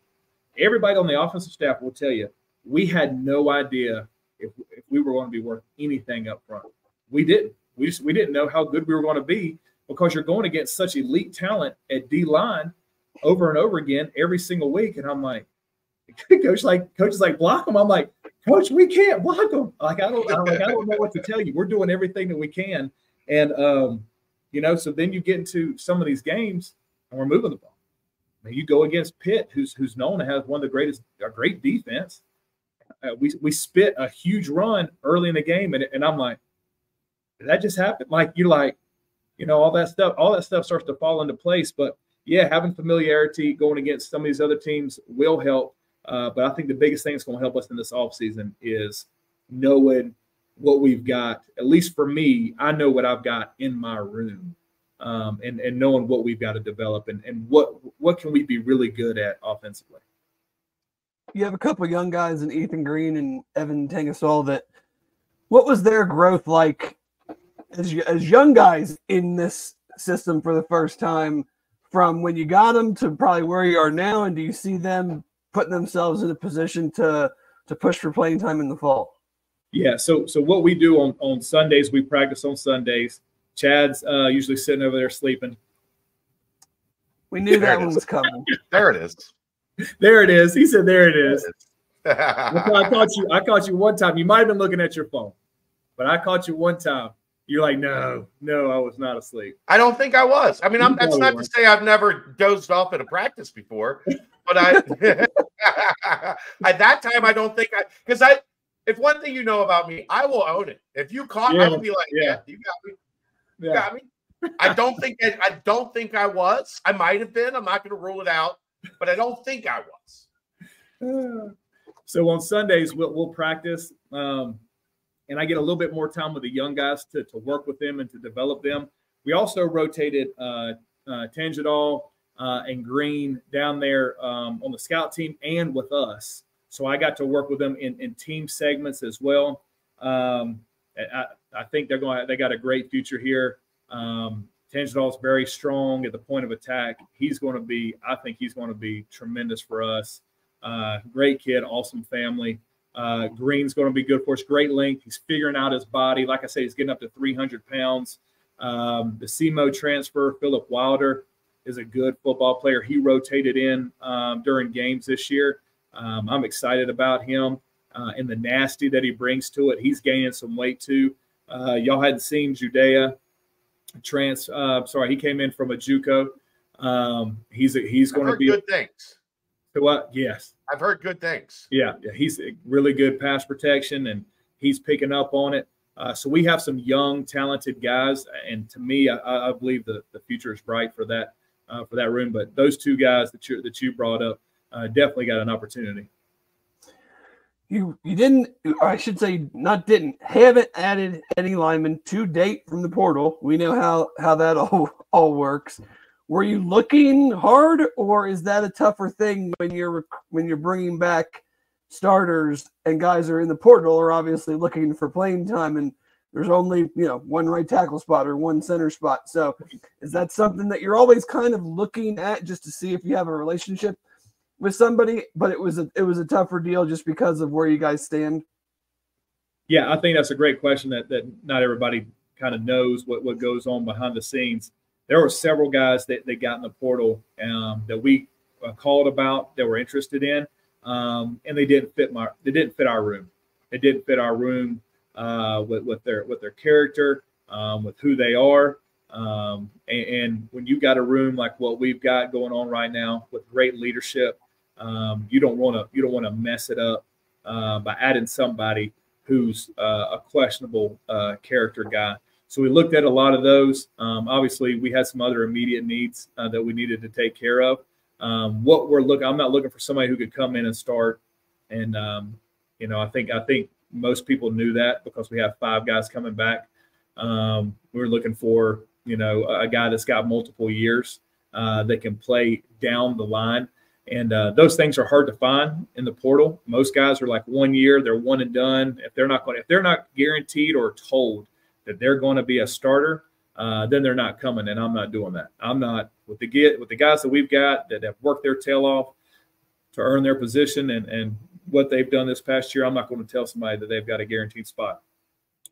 everybody on the offensive staff will tell you, we had no idea if, if we were going to be worth anything up front. We didn't. We just we didn't know how good we were going to be because you're going against such elite talent at D line over and over again every single week. And I'm like, coach, like coach is like block them. I'm like, coach, we can't block them. Like I don't, I'm like I don't know what to tell you. We're doing everything that we can, and um, you know, so then you get into some of these games and we're moving the ball. I mean, you go against Pitt, who's who's known to have one of the greatest, a great defense. Uh, we we spit a huge run early in the game, and and I'm like, that just happen? Like you're like, you know, all that stuff, all that stuff starts to fall into place. But yeah, having familiarity going against some of these other teams will help. Uh, but I think the biggest thing that's going to help us in this offseason is knowing what we've got. At least for me, I know what I've got in my room um, and and knowing what we've got to develop and and what what can we be really good at offensively. You have a couple young guys in Ethan Green and Evan Tangasol that. What was their growth like as as young guys in this system for the first time? From when you got them to probably where you are now, and do you see them putting themselves in a position to to push for playing time in the fall? Yeah. So so what we do on on Sundays, we practice on Sundays. Chad's uh, usually sitting over there sleeping. We knew there that one was coming. There it is. There it is. He said, "There it is." I caught you. I caught you one time. You might have been looking at your phone, but I caught you one time. You're like, no, no, I was not asleep. I don't think I was. I mean, I'm, that's not to say I've never dozed off at a practice before, but I at that time I don't think I because I if one thing you know about me, I will own it. If you caught, yeah, I will be like, yeah, yeah you got me. Yeah. Got me. I don't think I, I don't think I was. I might have been. I'm not going to rule it out, but I don't think I was. So on Sundays we'll, we'll practice, um, and I get a little bit more time with the young guys to, to work with them and to develop them. We also rotated uh, uh, uh, and Green down there um, on the scout team and with us. So I got to work with them in, in team segments as well. Um, I, I think they're going. They got a great future here. Um, is very strong at the point of attack. He's going to be. I think he's going to be tremendous for us. Uh, great kid, awesome family. Uh, Green's going to be good for us. Great length. He's figuring out his body. Like I said, he's getting up to 300 pounds. Um, the SEMO transfer, Philip Wilder, is a good football player. He rotated in um, during games this year. Um, I'm excited about him uh, and the nasty that he brings to it. He's gaining some weight too. Uh, y'all hadn't seen Judea trans. Uh, sorry, he came in from a JUCO. Um, he's a, he's going to be good things. What? Yes, I've heard good things. Yeah, yeah, he's really good pass protection, and he's picking up on it. Uh, so we have some young, talented guys, and to me, I, I believe the, the future is bright for that uh, for that room. But those two guys that you that you brought up uh, definitely got an opportunity. You you didn't, I should say, not didn't haven't added any linemen to date from the portal. We know how how that all all works. Were you looking hard, or is that a tougher thing when you're when you're bringing back starters and guys are in the portal are obviously looking for playing time and there's only you know one right tackle spot or one center spot. So is that something that you're always kind of looking at just to see if you have a relationship with somebody? But it was a it was a tougher deal just because of where you guys stand. Yeah, I think that's a great question that that not everybody kind of knows what what goes on behind the scenes. There were several guys that, that got in the portal um, that we uh, called about that were interested in, um, and they didn't fit my they didn't fit our room. It didn't fit our room uh, with, with their with their character, um, with who they are. Um, and, and, when you got a room like what we've got going on right now with great leadership, um, you don't want to you don't want to mess it up uh, by adding somebody who's uh, a questionable uh, character guy. So we looked at a lot of those. Um, obviously, we had some other immediate needs uh, that we needed to take care of. Um, what we're looking, I'm not looking for somebody who could come in and start. And um, you know, I think I think most people knew that because we have five guys coming back. Um, we are looking for, you know, a guy that's got multiple years uh, that can play down the line. And uh, those things are hard to find in the portal. Most guys are like one year, they're one and done. If they're not going, if they're not guaranteed or told that they're going to be a starter, uh, then they're not coming. And I'm not doing that. I'm not with the get with the guys that we've got that have worked their tail off to earn their position and and what they've done this past year, I'm not going to tell somebody that they've got a guaranteed spot.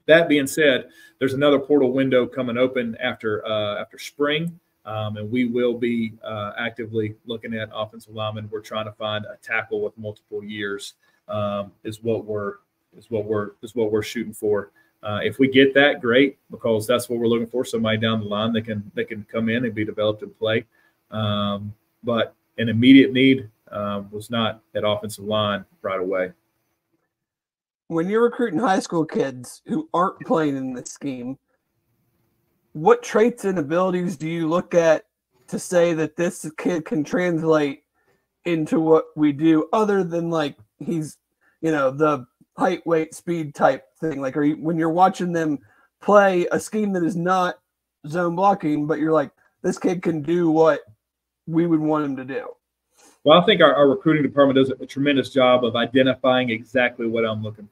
That being said, there's another portal window coming open after uh, after spring, um, and we will be uh, actively looking at offensive linemen. We're trying to find a tackle with multiple years um, is what we're is what we're is what we're shooting for. Uh, if we get that, great, because that's what we're looking for. Somebody down the line that can that can come in and be developed and play. Um, but an immediate need, um, was not at offensive line right away. When you're recruiting high school kids who aren't playing in this scheme, what traits and abilities do you look at to say that this kid can translate into what we do other than like he's you know the height weight speed type thing like are you when you're watching them play a scheme that is not zone blocking but you're like this kid can do what we would want him to do well, I think our, our recruiting department does a tremendous job of identifying exactly what I'm looking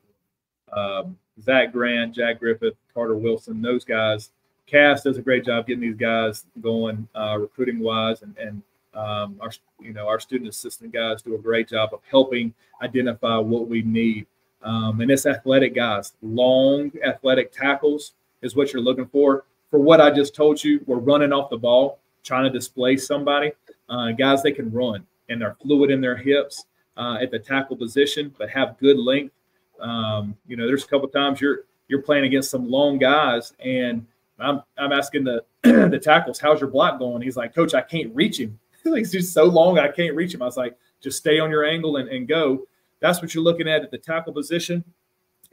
for. Um, Zach Grant, Jack Griffith, Carter Wilson, those guys. Cass does a great job getting these guys going uh, recruiting wise, and, and um, our you know our student assistant guys do a great job of helping identify what we need. Um, and it's athletic guys, long athletic tackles is what you're looking for. For what I just told you, we're running off the ball, trying to displace somebody. Uh, guys, they can run and they're fluid in their hips uh, at the tackle position, but have good length. Um, you know, there's a couple times you're you're playing against some long guys, and I'm I'm asking the the tackles, "How's your block going?" He's like, "Coach, I can't reach him. He's just so long, I can't reach him." I was like, "Just stay on your angle and, and go." That's what you're looking at at the tackle position.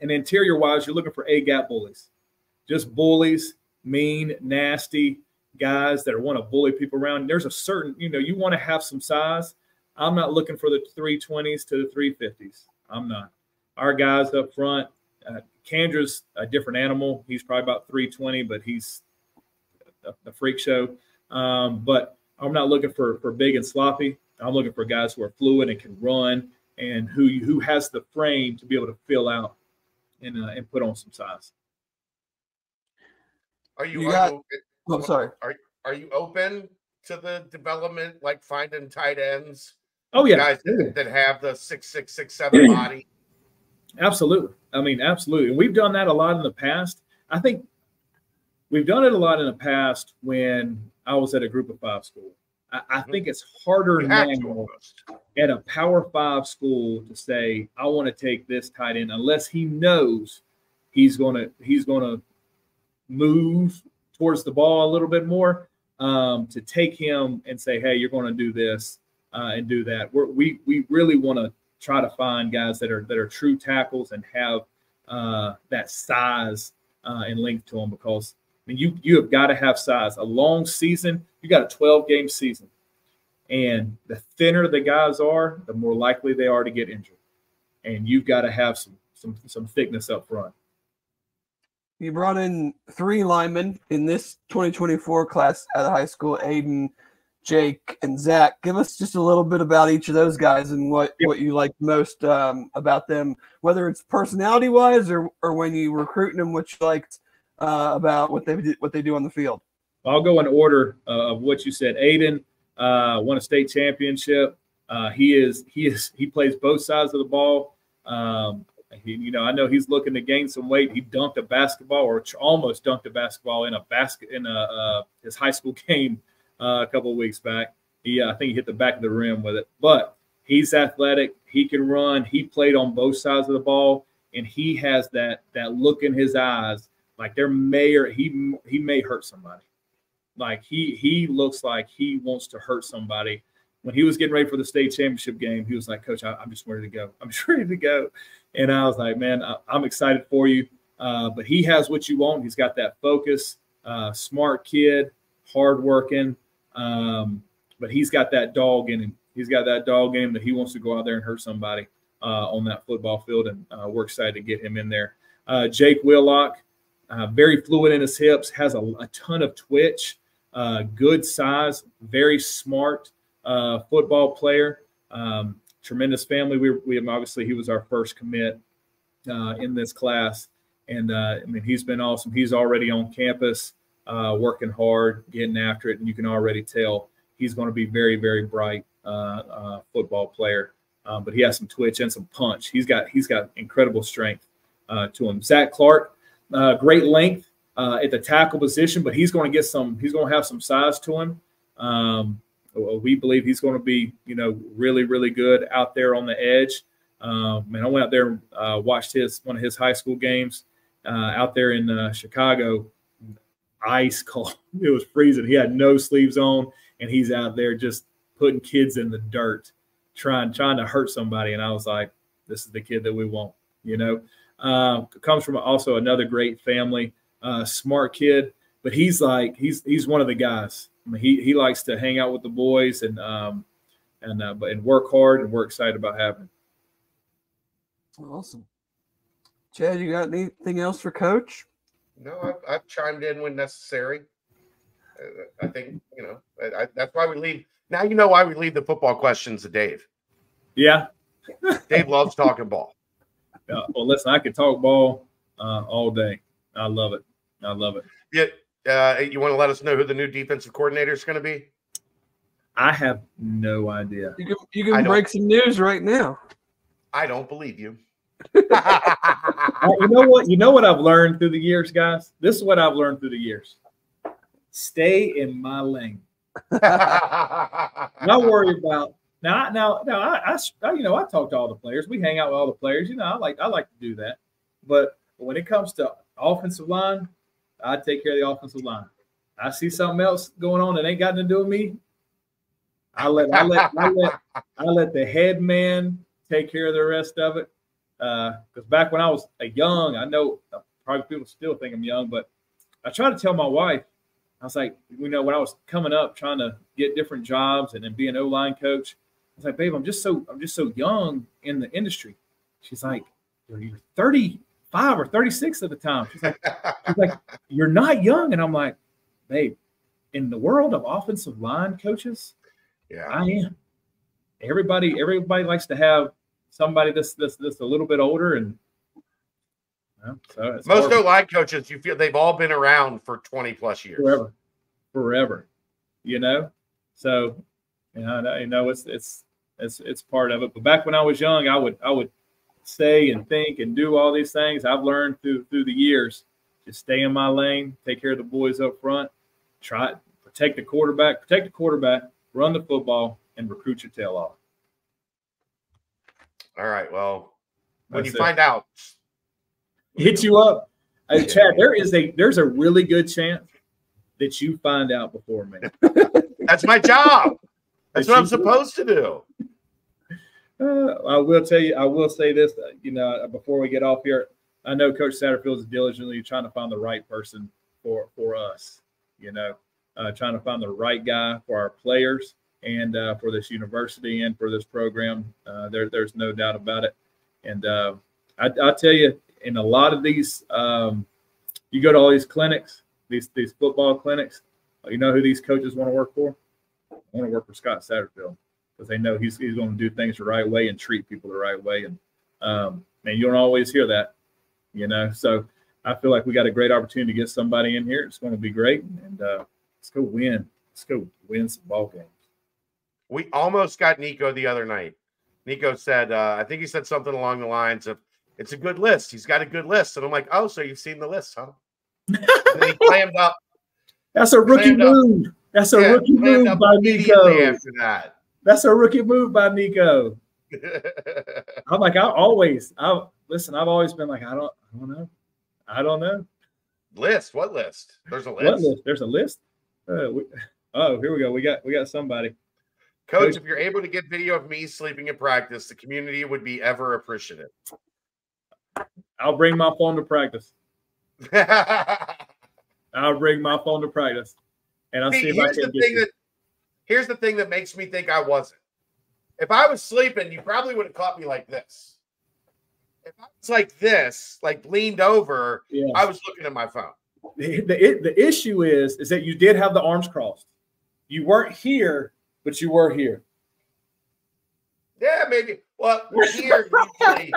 And interior wise, you're looking for A gap bullies, just bullies, mean, nasty, guys that want to bully people around. There's a certain, you know, you want to have some size. I'm not looking for the 320s to the 350s. I'm not. Our guys up front, uh, Kandra's a different animal. He's probably about 320, but he's a, a freak show. Um, but I'm not looking for for big and sloppy. I'm looking for guys who are fluid and can run and who who has the frame to be able to fill out and uh, and put on some size. Are you? You got- you- Oh, I'm sorry. Are you open to the development, like finding tight ends, Oh yeah, guys that, that have the six six six seven body? Absolutely. I mean, absolutely. And we've done that a lot in the past. I think we've done it a lot in the past when I was at a group of five school. I, I think it's harder You have to now at a power five school to say, I want to take this tight end unless he knows he's gonna he's gonna move towards the ball a little bit more. Um, to take him and say, hey, you're going to do this uh, and do that. We're, we we really want to try to find guys that are that are true tackles and have uh, that size uh, and length to them because mean you you have got to have size. A long season, you got a 12 game season, and the thinner the guys are, the more likely they are to get injured, and you've got to have some some some thickness up front. You brought in three linemen in this 2024 class at the high school Aiden, Jake, and Zach. Give us just a little bit about each of those guys and what, Yep. what you like most um, about them, whether it's personality wise or, or when you recruiting them, what you liked uh, about what they did, what they do on the field. I'll go in order uh, of what you said. Aiden uh, won a state championship. Uh, he is he is he plays both sides of the ball. Um, he, you know, I know he's looking to gain some weight. He dunked a basketball, or almost dunked a basketball in a basket in a uh, his high school game uh, a couple weeks back. He, I think he hit the back of the rim with it. But he's athletic. He can run. He played on both sides of the ball, and he has that that look in his eyes, like there may or he he may hurt somebody. Like he he looks like he wants to hurt somebody. When he was getting ready for the state championship game, he was like, "Coach, I, I'm just ready to go. I'm just ready to go." And I was like, "Man, I, I'm excited for you." Uh, but he has what you want. He's got that focus, uh, smart kid, hardworking. Um, but he's got that dog in him. He's got that dog in him that he wants to go out there and hurt somebody uh, on that football field. And uh, we're excited to get him in there. Uh, Jake Willock, uh, very fluid in his hips, has a, a ton of twitch, uh, good size, very smart uh, football player. Um, tremendous family. We, we obviously he was our first commit uh, in this class, and uh, I mean he's been awesome. He's already on campus, working hard, getting after it, and you can already tell he's going to be very very bright football player. Um, but he has some twitch and some punch. He's got he's got incredible strength to him. Zach Clark, uh, great length uh, at the tackle position, but he's going to get some. He's going to have some size to him. Um, we believe he's going to be, you know, really, really good out there on the edge. Uh, man, I went out there and uh, watched his one of his high school games uh, out there in uh, Chicago. Ice cold. It was freezing. He had no sleeves on, and he's out there just putting kids in the dirt, trying trying to hurt somebody. And I was like, this is the kid that we want. You know, uh, comes from also another great family, uh, smart kid. But he's like he's he's one of the guys. I mean, he he likes to hang out with the boys and um and uh, but and work hard, and we're excited about having. Awesome. Chad, you got anything else for Coach? No, I've, I've chimed in when necessary. Uh, I think you know I, I, that's why we leave. Now you know why we leave the football questions to Dave. Yeah. Dave loves talking ball. Uh, well, listen, I could talk ball uh, all day. I love it. I love it. Yeah, uh, you want to let us know who the new defensive coordinator is going to be? I have no idea. You can you can break some news right now. I don't believe you. Uh, you know what? You know what I've learned through the years, guys. This is what I've learned through the years. Stay in my lane. Not worry about now. Now, now, I, I, I, you know, I talk to all the players. We hang out with all the players. You know, I like, I like to do that. But when it comes to offensive line, I take care of the offensive line. I see something else going on that ain't got nothing to do with me. I let, I let, I let, I let the head man take care of the rest of it. Because back when I was a young, I know uh, probably people still think I'm young, but I try to tell my wife, I was like, you know, when I was coming up trying to get different jobs and then be an O line coach, I was like, babe, I'm just so I'm just so young in the industry. She's like, you're 35 or 36 at the time. She's like, she's like, you're not young, and I'm like, babe, in the world of offensive line coaches, yeah. I am. Everybody, everybody likes to have somebody that's that's, that's a little bit older and. you know, so Most hard. O line coaches, you feel they've all been around for 20 plus years. forever, forever, you know. So, you know- you know, it's it's it's it's part of it. But back when I was young, I would I would say and think and do all these things. I've learned through through the years. Just stay in my lane, take care of the boys up front, try protect the quarterback, protect the quarterback, run the football, and recruit your tail off. All right. Well, when That's you it. find out, Hit you up, hey, Chad. There is a there's a really good chance that you find out before me. that's my job. That's That what I'm supposed to do. Uh, I will tell you, I will say this, uh, you know, before we get off here, I know Coach Satterfield is diligently trying to find the right person for for us. You know, uh, trying to find the right guy for our players and uh, for this university and for this program. Uh, there, there's no doubt about it. And uh, I, I tell you, in a lot of these, um, you go to all these clinics, these these football clinics. You know who these coaches want to work for? want to work for Scott Satterfield because they know he's he's going to do things the right way and treat people the right way. And um, man, you don't always hear that, you know. So I feel like we got a great opportunity to get somebody in here. It's going to be great, and uh, let's go win. Let's go win some ball games. We almost got Nico the other night. Nico said, uh, I think he said something along the lines of, "It's a good list. He's got a good list." And I'm like, "Oh, so you've seen the list, huh?" and he clammed up. That's a rookie move. That's a yeah, rookie move by Nico. after that. That's a rookie move by Nico. I'm like, I always, I listen. I've always been like, I don't, I don't know, I don't know. list? What list? There's a list. list? There's a list. Uh, we, oh, here we go. We got, we got somebody. Coach, if you're able to get video of me sleeping in practice, the community would be ever appreciative. I'll bring my phone to practice. I'll bring my phone to practice, and I'll see, See, if I can get that here's the thing that makes me think I wasn't. If I was sleeping, you probably would have caught me like this. If I was like this, like leaned over, Yeah. I was looking at my phone. the, the, the issue is is that you did have the arms crossed. You weren't here, but you were here. Yeah, maybe. Well, here usually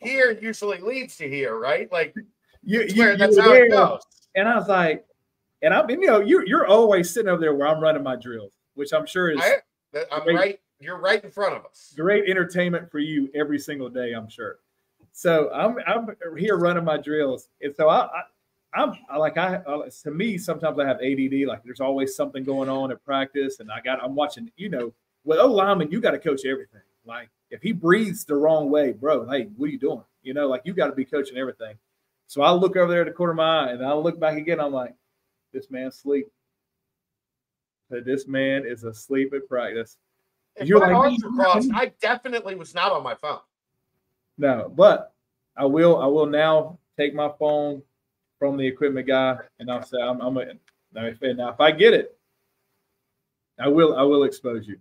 here usually leads to here, right? Like You, you, you that's how there, it goes. and I was like, and I mean, you know, you're you're always sitting over there where I'm running my drills, which I'm sure is I, I'm Great. right. You're right in front of us. great entertainment for you every single day, I'm sure. So I'm I'm here running my drills, and so I, I I'm I like I to me sometimes I have ADD. Like there's always something going on at practice, and I got I'm watching. You know, with O lineman, you got to coach everything. Like if he breathes the wrong way, bro, hey, what are you doing? You know, like you got to be coaching everything. So I look over there at the corner of my eye, and I look back again. I'm like, this man's asleep. That this man is asleep at practice. If You're my like, arms were crossed, I definitely was not on my phone. No, but I will. I will now take my phone from the equipment guy, and I'll say, "I'm." I'm a, now, if, now, if I get it, I will. I will expose you.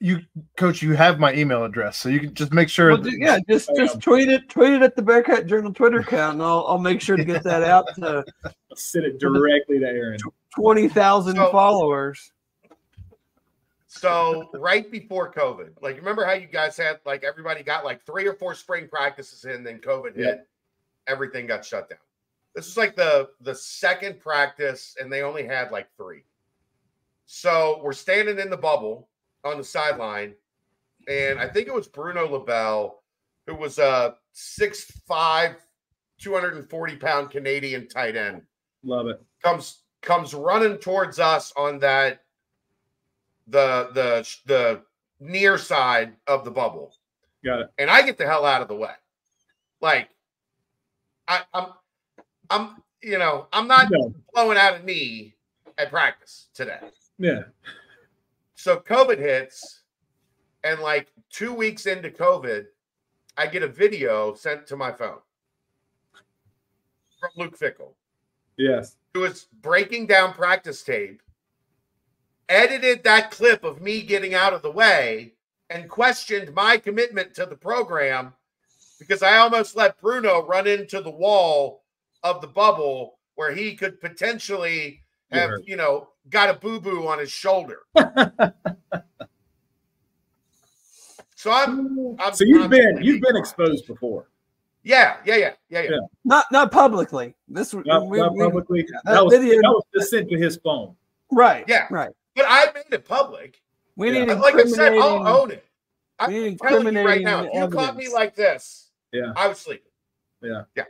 You, coach, you have my email address, so you can just make sure. Well, ju- yeah, just just tweet it, tweet it at the Bearcat Journal Twitter account, and I'll I'll make sure to get that out to I'll send it directly to Aaron. Twenty thousand So- followers. So right before COVID, like remember how you guys had like everybody got like three or four spring practices in, then COVID hit, everything got shut down. This was like the the second practice, and they only had like three. So we're standing in the bubble on the sideline, and I think it was Bruno LaBelle, who was a 6'5", 240 pound Canadian tight end Love it. comes comes running towards us on that the the the near side of the bubble Got it. and i get the hell out of the way like i i'm i'm you know i'm not No. blowing out a knee at practice today Yeah. so covid hits and like two weeks into covid i get a video sent to my phone from luke Fickell Yes. Who was breaking down practice tape, edited that clip of me getting out of the way and questioned my commitment to the program because I almost let Bruno run into the wall of the bubble where he could potentially have, Sure. you know, got a boo boo on his shoulder. So I'm, I'm so you've I'm been you've been exposed before. Yeah, yeah, yeah, yeah, yeah. Yeah. Not not publicly. This Not, we- not we- publicly. that That was, video- that was just sent to his phone. right. Yeah. Right. But I made it public. We Yeah. need like I said, I'll own it. I'm we need telling you right now, if you caught me like this, Yeah. I was sleeping. Yeah. Yeah.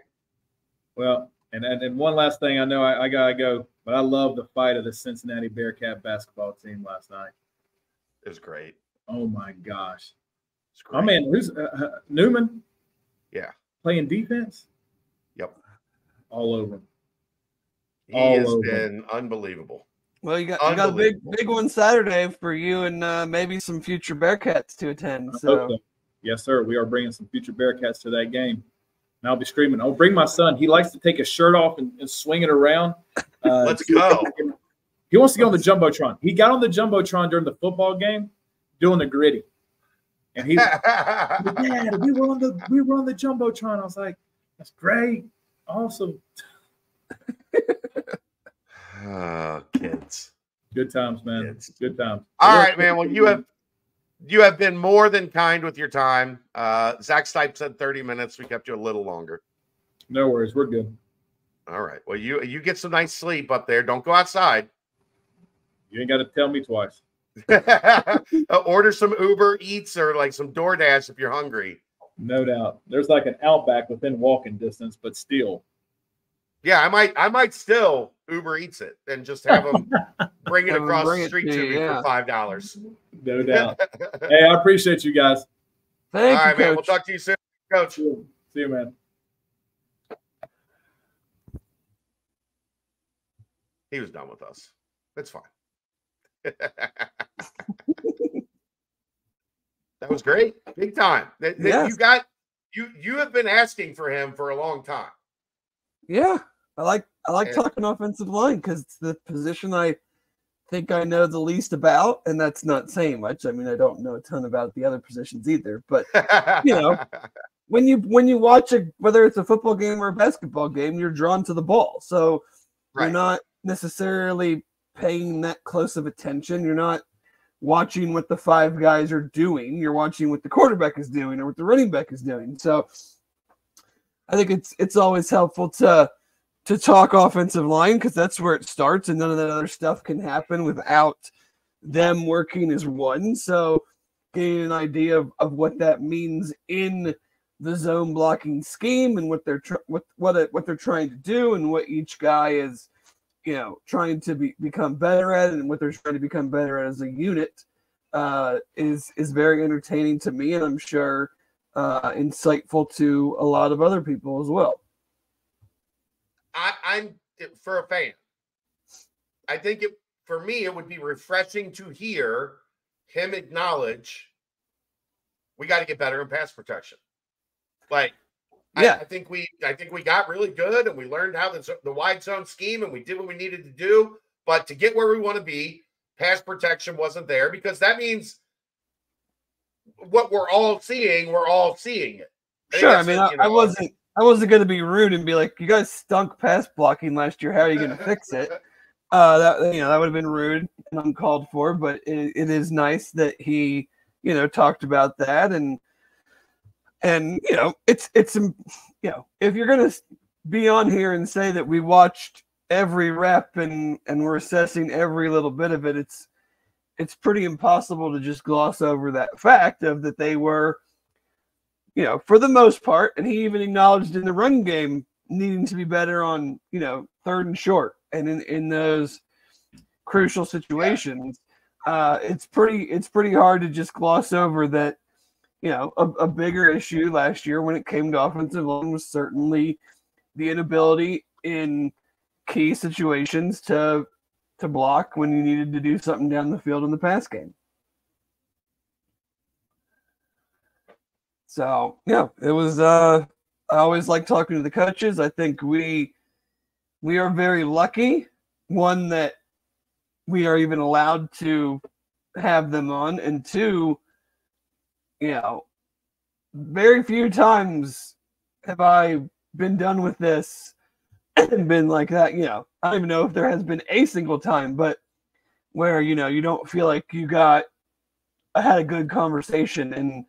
Well, and and, and one last thing, I know I, I gotta go, but I love the fight of the Cincinnati Bearcat basketball team last night. It was great. Oh my gosh! It's great. I mean, who's uh, uh, Newman? Yeah. Playing defense. Yep. all over. him. he all has over. been unbelievable. Well, you got you got a big big one Saturday for you and uh, maybe some future Bearcats to attend. So so. Yes, sir. We are bringing some future Bearcats to that game. And I'll be screaming. I'll bring my son. He likes to take his shirt off and, and swing it around. Uh, Let's go. He wants to get on the jumbotron. He got on the jumbotron during the football game, doing the gritty, and he, Dad, we were on the we were on the jumbotron. I was like, that's great, awesome, oh, kids. good times, man. Kids. Good times. All right, man. Well, you have you have been more than kind with your time. Uh, Zach Stipe said 30 minutes. We kept you a little longer. No worries. We're good. All right. Well, you you get some nice sleep up there. Don't go outside. You ain't got to tell me twice. Uh, Order some Uber Eats or like some DoorDash if you're hungry. No doubt. There's like an outback within walking distance, but still. Yeah, I might I might still Uber Eats it and just have them bring it across bring the street to to me yeah. for five dollars. No doubt. hey, I appreciate you guys. thank right, you, man. We'll talk to you soon, Coach. See you, man. He was done with us. That's fine. that was great. Big time. That, that Yes. You got you you have been asking for him for a long time. Yeah, I like I like And- talking offensive line because it's the position I think I know the least about, and that's not saying much. I mean, I don't know a ton about the other positions either, but You know. when you when you watch a whether it's a football game or a basketball game, you're drawn to the ball. So right. you're not necessarily paying that close of attention. You're not watching what the five guys are doing. You're watching what the quarterback is doing or what the running back is doing. So I think it's it's always helpful to to talk offensive line because that's where it starts, and none of that other stuff can happen without them working as one. So getting an idea of, of what that means in the zone blocking scheme and what they're tr- what what it, what they're trying to do and what each guy is you know trying to be, become better at and what they're trying to become better at as a unit uh, is is very entertaining to me and I'm sure uh, insightful to a lot of other people as well. I, I'm for a fan. I think it for me it would be refreshing to hear him acknowledge we got to get better in pass protection. Like, Yeah. I, think we I think we got really good and we learned how the the wide zone scheme and we did what we needed to do. But to get where we want to be, pass protection wasn't there because that means what we're all seeing, we're all seeing it. Sure, I mean I, I wasn't I wasn't going to be rude and be like you guys stunk pass blocking last year. How are you going to fix it? uh that you know that would have been rude and uncalled for but it, it is nice that he you know talked about that and and you know it's it's you know if you're gonna be on here and say that we watched every rep and and we're assessing every little bit of it it's it's pretty impossible to just gloss over that fact of that they were you know for the most part and he even acknowledged in the run game needing to be better on you know third and short and in, in those crucial situations. Uh it's pretty it's pretty hard to just gloss over that you know a, a bigger issue last year when it came to offensive line was certainly the inability in key situations to to block when you needed to do something down the field in the pass game so yeah it was uh I always like talking to the coaches. I think we we are very lucky. One that we are even allowed to have them on, and two, you know, very few times have I been done with this and been like that. You know, I don't even know if there has been a single time, but where you know you don't feel like you got I had a good conversation and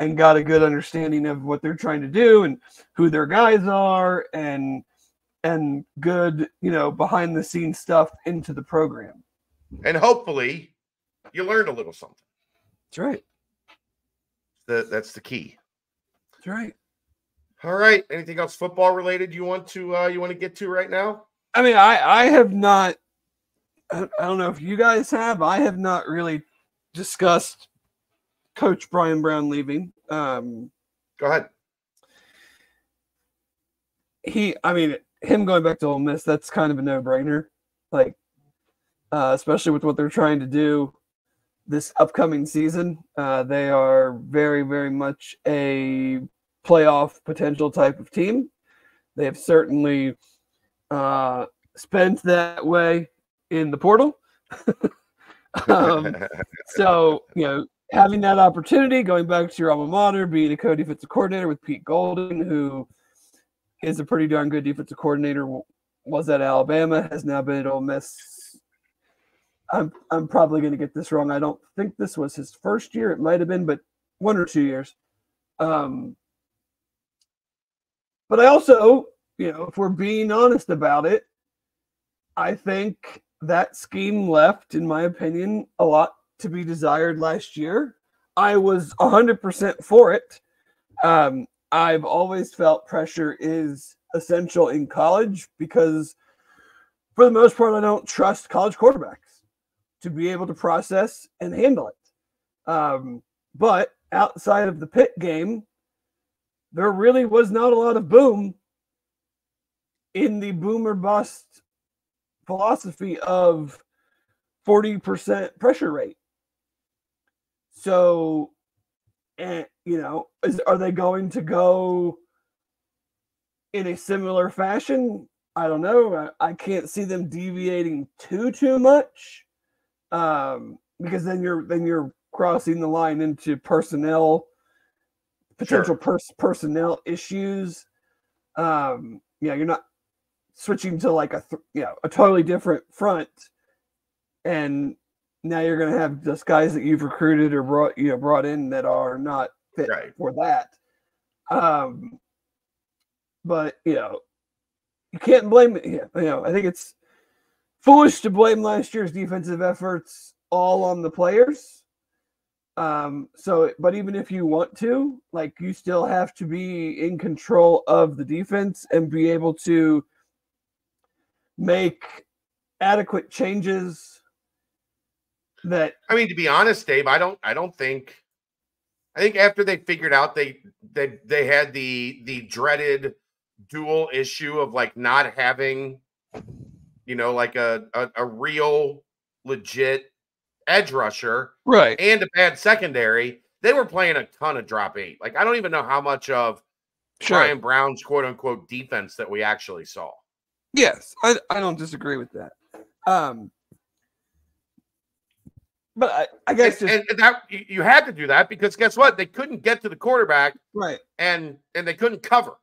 and got a good understanding of what they're trying to do and who their guys are and and good, you know, behind the scenes stuff into the program. And hopefully you learned a little something. That's right. The, that's the key. That's right. All right. Anything else football related you want to uh you want to get to right now? I mean, I I have not I don't know if you guys have. I have not really discussed Coach Bryan Brown leaving. Um, Go ahead. he, I mean, him going back to Ole Miss, that's kind of a no-brainer. Like, uh, especially with what they're trying to do this upcoming season. Uh, they are very, very much a playoff potential type of team. They have certainly uh, spent that way in the portal. um, so you know having that opportunity going back to your alma mater being a co-defensive coordinator with Pete Golding who is a pretty darn good defensive coordinator was at alabama has now been at Ole miss i'm, I'm probably going to get this wrong i don't think this was his first year it might have been but one or two years um, but i also you know if we're being honest about it i think that scheme left, in my opinion, a lot to be desired last year. I was 100% for it. Um, I've always felt pressure is essential in college because, for the most part, I don't trust college quarterbacks to be able to process and handle it. Um, but outside of the pit game, there really was not a lot of boom in the boomer bust philosophy of 40% pressure rate. So, and you know, is, are they going to go in a similar fashion? I don't know. I, I can't see them deviating too too much, um, because then you're then you're crossing the line into personnel potential Sure. pers- personnel issues. Um, yeah, you're not switching to like a th- you know a totally different front, and now you're going to have just guys that you've recruited or brought you know brought in that are not fit Right. for that. Um, but you know, you can't blame it. You know, I think it's foolish to blame last year's defensive efforts all on the players. Um, so, but even if you want to, like, you still have to be in control of the defense and be able to make adequate changes that I mean, to be honest, Dave, I don't I don't think I think after they figured out they they they had the the dreaded dual issue of like not having you know like a a, a real legit edge rusher right and a bad secondary, they were playing a ton of drop eight. Like I don't even know how much of Bryan Brown's quote unquote defense that we actually saw. Yes, I, I don't disagree with that. Um, but I, I guess And, just and that you you had to do that because guess what? They couldn't get to the quarterback right, and and they couldn't cover.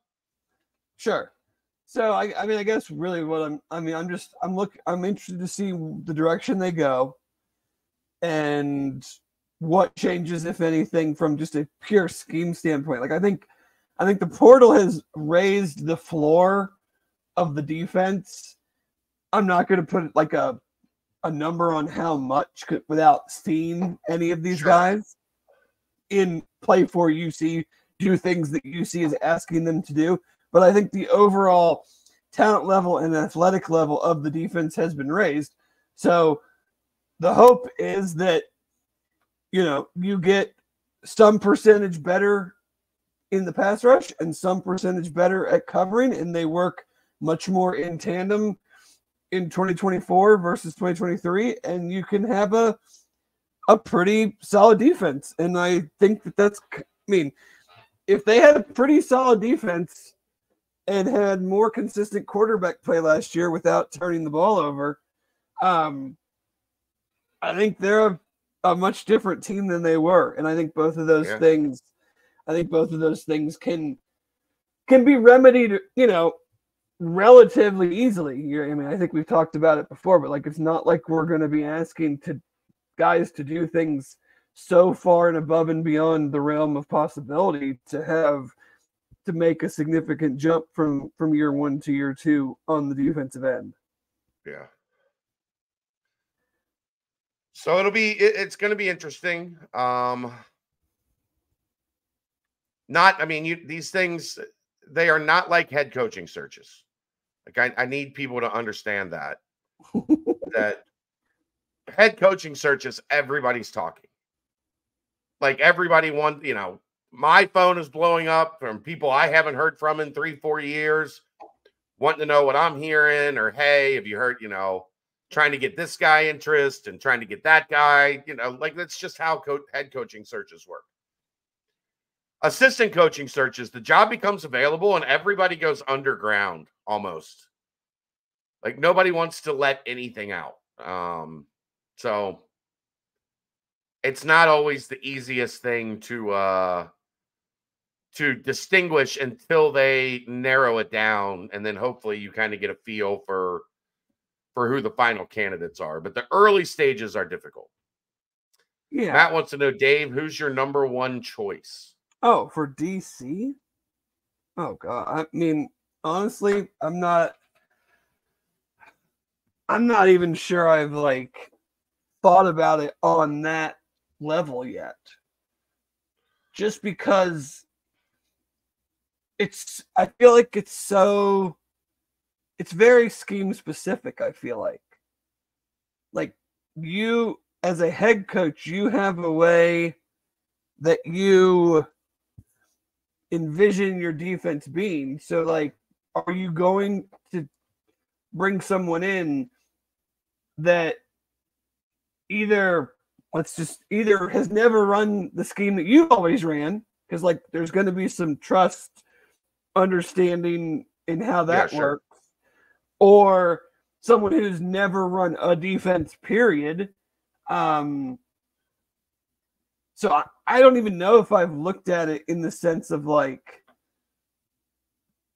sure. So I, I mean, I guess really what I'm, I mean, I'm just, I'm look, I'm interested to see the direction they go, and what changes, if anything, from just a pure scheme standpoint. Like I think, I think the portal has raised the floor of the defense. I'm not going to put like a a number on how much could, without seeing any of these Sure. guys in play for UC do things that UC is asking them to do. But I think the overall talent level and athletic level of the defense has been raised. So the hope is that you know you get some percentage better in the pass rush and some percentage better at covering, and they work much more in tandem in 2024 versus 2023, and you can have a a pretty solid defense. And I think that that's, I mean, if they had a pretty solid defense and had more consistent quarterback play last year without turning the ball over. Um, I think they're a, a much different team than they were, and I think both of those Yeah. things, I think both of those things can can be remedied. You know, relatively easily. You're, I mean, I think we've talked about it before, but like it's not like we're going to be asking to guys to do things so far and above and beyond the realm of possibility to have to make a significant jump from from year one to year two on the defensive end. Yeah. So it'll be it, it's going to be interesting. Um not I mean you these things they are not like head coaching searches. Like I, I need people to understand that that head coaching searches everybody's talking. Like everybody wants, you know, my phone is blowing up from people I haven't heard from in 3 4 years wanting to know what I'm hearing, or hey, have you heard, you know, trying to get this guy interest and trying to get that guy, you know, like that's just how co- head coaching searches work. Assistant coaching searches, the job becomes available and everybody goes underground almost. Like nobody wants to let anything out. Um, so it's not always the easiest thing to uh to distinguish until they narrow it down and then hopefully you kind of get a feel for for who the final candidates are but the early stages are difficult Yeah. matt wants to know dave who's your number one choice Oh, for DC? Oh god. I mean, honestly, I'm not I'm not even sure I've like thought about it on that level yet. Just because it's I feel like it's so it's very scheme specific, I feel like. Like you as a head coach, you have a way that you envision your defense being. So, like, are you going to bring someone in that either, let's just, either has never run the scheme that you've always ran? Because, like, there's going to be some trust, understanding in how that sure. works, or someone who's never run a defense, period. Um, so I, I don't even know if I've looked at it in the sense of like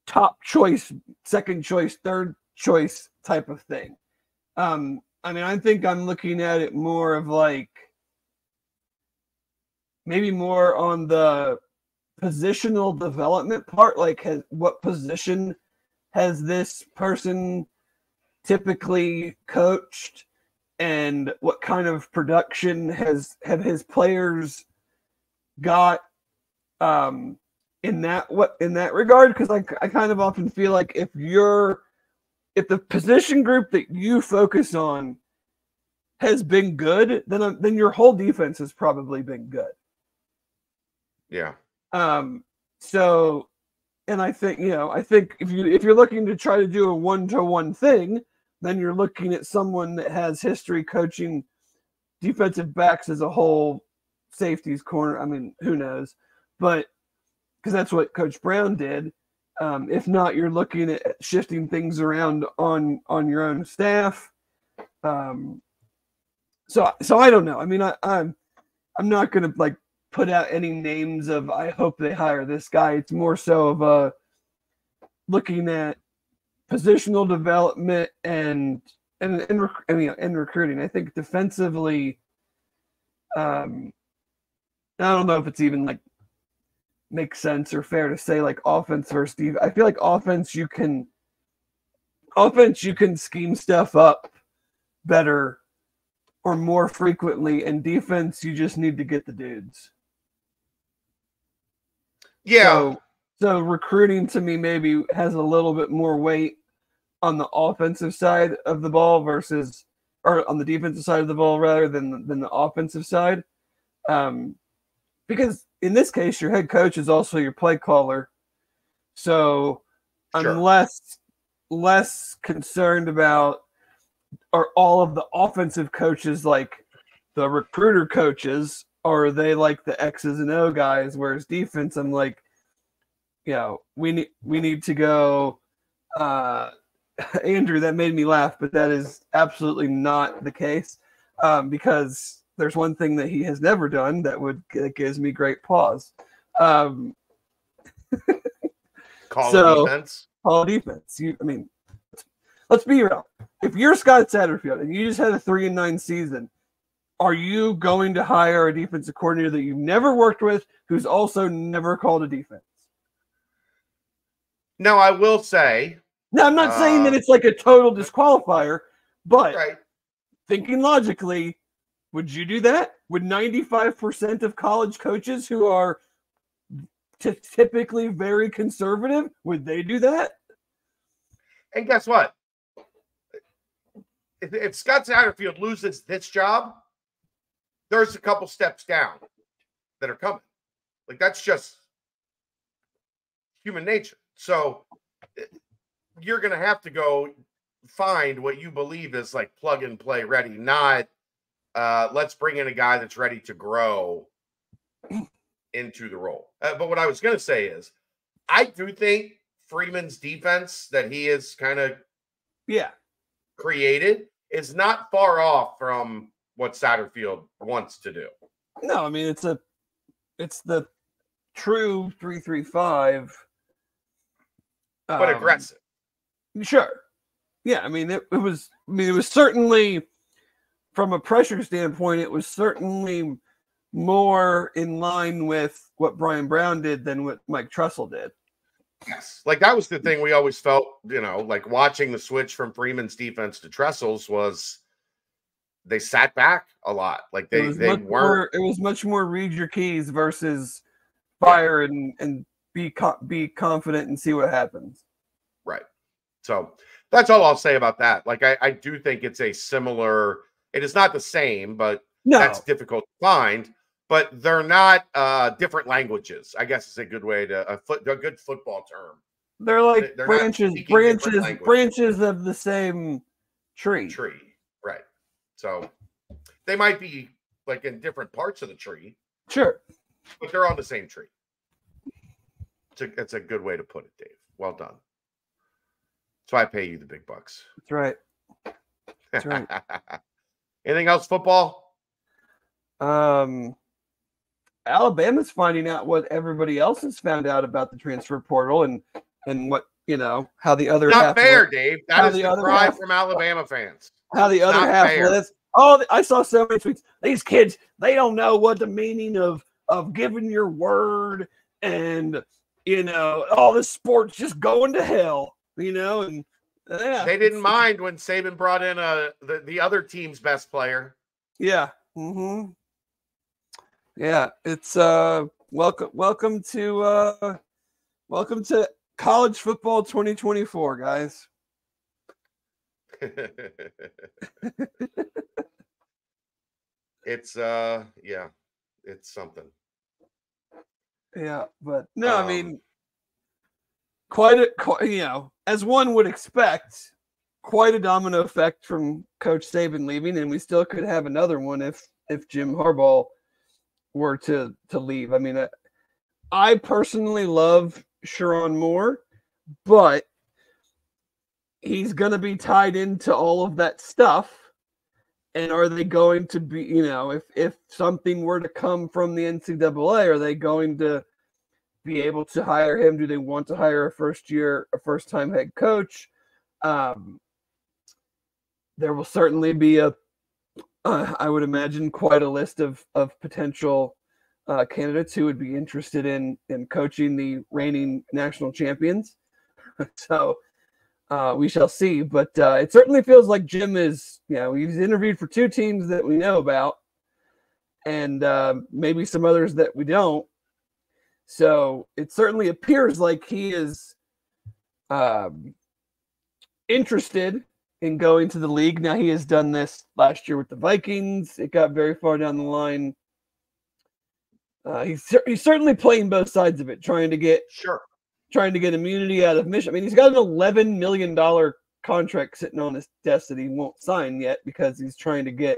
top choice, second choice, third choice type of thing. Um, I mean, I think I'm looking at it more of like maybe more on the positional development part, like has, what position has this person typically coached? And what kind of production has have his players got um in that what in that regard? Because I, I kind of often feel like if you're if the position group that you focus on has been good then uh, then your whole defense has probably been good. Yeah um so and i think you know i think if you if you're looking to try to do a one-to-one thing then you're looking at someone that has history coaching defensive backs as a whole, safeties, corner. I mean, who knows? But because that's what Coach Brown did. Um, if not, you're looking at shifting things around on on your own staff. Um, so so I don't know. I mean, I, I'm I'm not gonna like put out any names of I hope they hire this guy. It's more so of a looking at positional development and and and, rec- I mean, and recruiting. I think defensively, um, I don't know if it's even like makes sense or fair to say like offense versus. I feel like offense you can offense you can scheme stuff up better or more frequently, and defense you just need to get the dudes. Yeah So, so recruiting to me maybe has a little bit more weight on the offensive side of the ball versus, or on the defensive side of the ball rather than than the offensive side, um, because in this case your head coach is also your play caller. So Sure. I'm less less concerned about are all of the offensive coaches like the recruiter coaches are they like the X's and O guys? Whereas defense, I'm like, you know, we need we need to go. Uh, Andrew, that made me laugh, but that is absolutely not the case um, because there's one thing that he has never done that would that gives me great pause. Um, Call So- defense. call defense. You, I mean, let's be real. If you're Scott Satterfield and you just had a three and nine season, are you going to hire a defensive coordinator that you've never worked with, who's also never called a defense? Now I will say, Now, I'm not saying that Uh, it's like a total disqualifier, but right? thinking logically, would you do that? Would 95% of college coaches who are t- typically very conservative, would they do that? And guess what? If, if Scott Satterfield loses this job, there's a couple steps down that are coming. Like that's just human nature. So eh, you're going to have to go find what you believe is like plug and play ready, not uh, let's bring in a guy that's ready to grow into the role. Uh, but what I was going to say is, I do think Freeman's defense that he is kind of Yeah. created is not far off from what Satterfield wants to do. No, I mean it's a it's the true 335 But um, aggressive. Sure. Yeah, I mean it, it was I mean it was certainly from a pressure standpoint it was certainly more in line with what Bryan Brown did than what Mike Tressel did. Yes. Like that was the thing we always felt, you know, like watching the switch from Freeman's defense to Tressel's was they sat back a lot. Like they they weren't more, it was much more read your keys versus fire and and be be confident and see what happens. right. So that's all I'll say about that. Like I, I do think it's a similar, it is not the same, but No, that's difficult to find. But they're not uh different languages. I guess is a good way to a foot a good football term. they're like they're branches branches branches of the same tree. tree. So they might be like in different parts of the tree, Sure. but they're on the same tree. It's a, it's a good way to put it, Dave. Well done. That's why I pay you the big bucks. That's right. That's right. Anything else, football? Um, Alabama's finding out what everybody else has found out about the transfer portal and and what you know how the other Not half fair, Dave. That is the the cry from Alabama fans. How the other not half fair. lives. Oh, I saw so many tweets. These kids, they don't know what the meaning of of giving your word and you know all this sports just going to hell. You know, and yeah, They didn't mind when Saban brought in a the, the other team's best player. Yeah. Mm-hmm. Yeah, it's uh welcome welcome to uh welcome to college football 2024, guys. it's uh yeah, it's something. Yeah, but no, I Um, mean quite a quite, you know, as one would expect, quite a domino effect from Coach Saban leaving, and we still could have another one if if Jim Harbaugh were to to leave. I mean, I, I personally love Sherrone Moore, but he's going to be tied into all of that stuff. And are they going to be, you know, if if something were to come from the NCAA, are they going to be able to hire him? Do they want to hire a first year, a first time head coach? Um, there will certainly be a, uh, I would imagine, quite a list of of potential uh, candidates who would be interested in in coaching the reigning national champions. so uh, we shall see. But uh, it certainly feels like Jim is, you know, he's interviewed for two teams that we know about, and uh, maybe some others that we don't. So it certainly appears like he is um, interested in going to the league. Now he has done this last year with the Vikings. It got very far down the line. Uh, he's he's certainly playing both sides of it, trying to get Sure. Trying to get immunity out of Michigan. I mean, he's got an eleven million dollar contract sitting on his desk that he won't sign yet because he's trying to get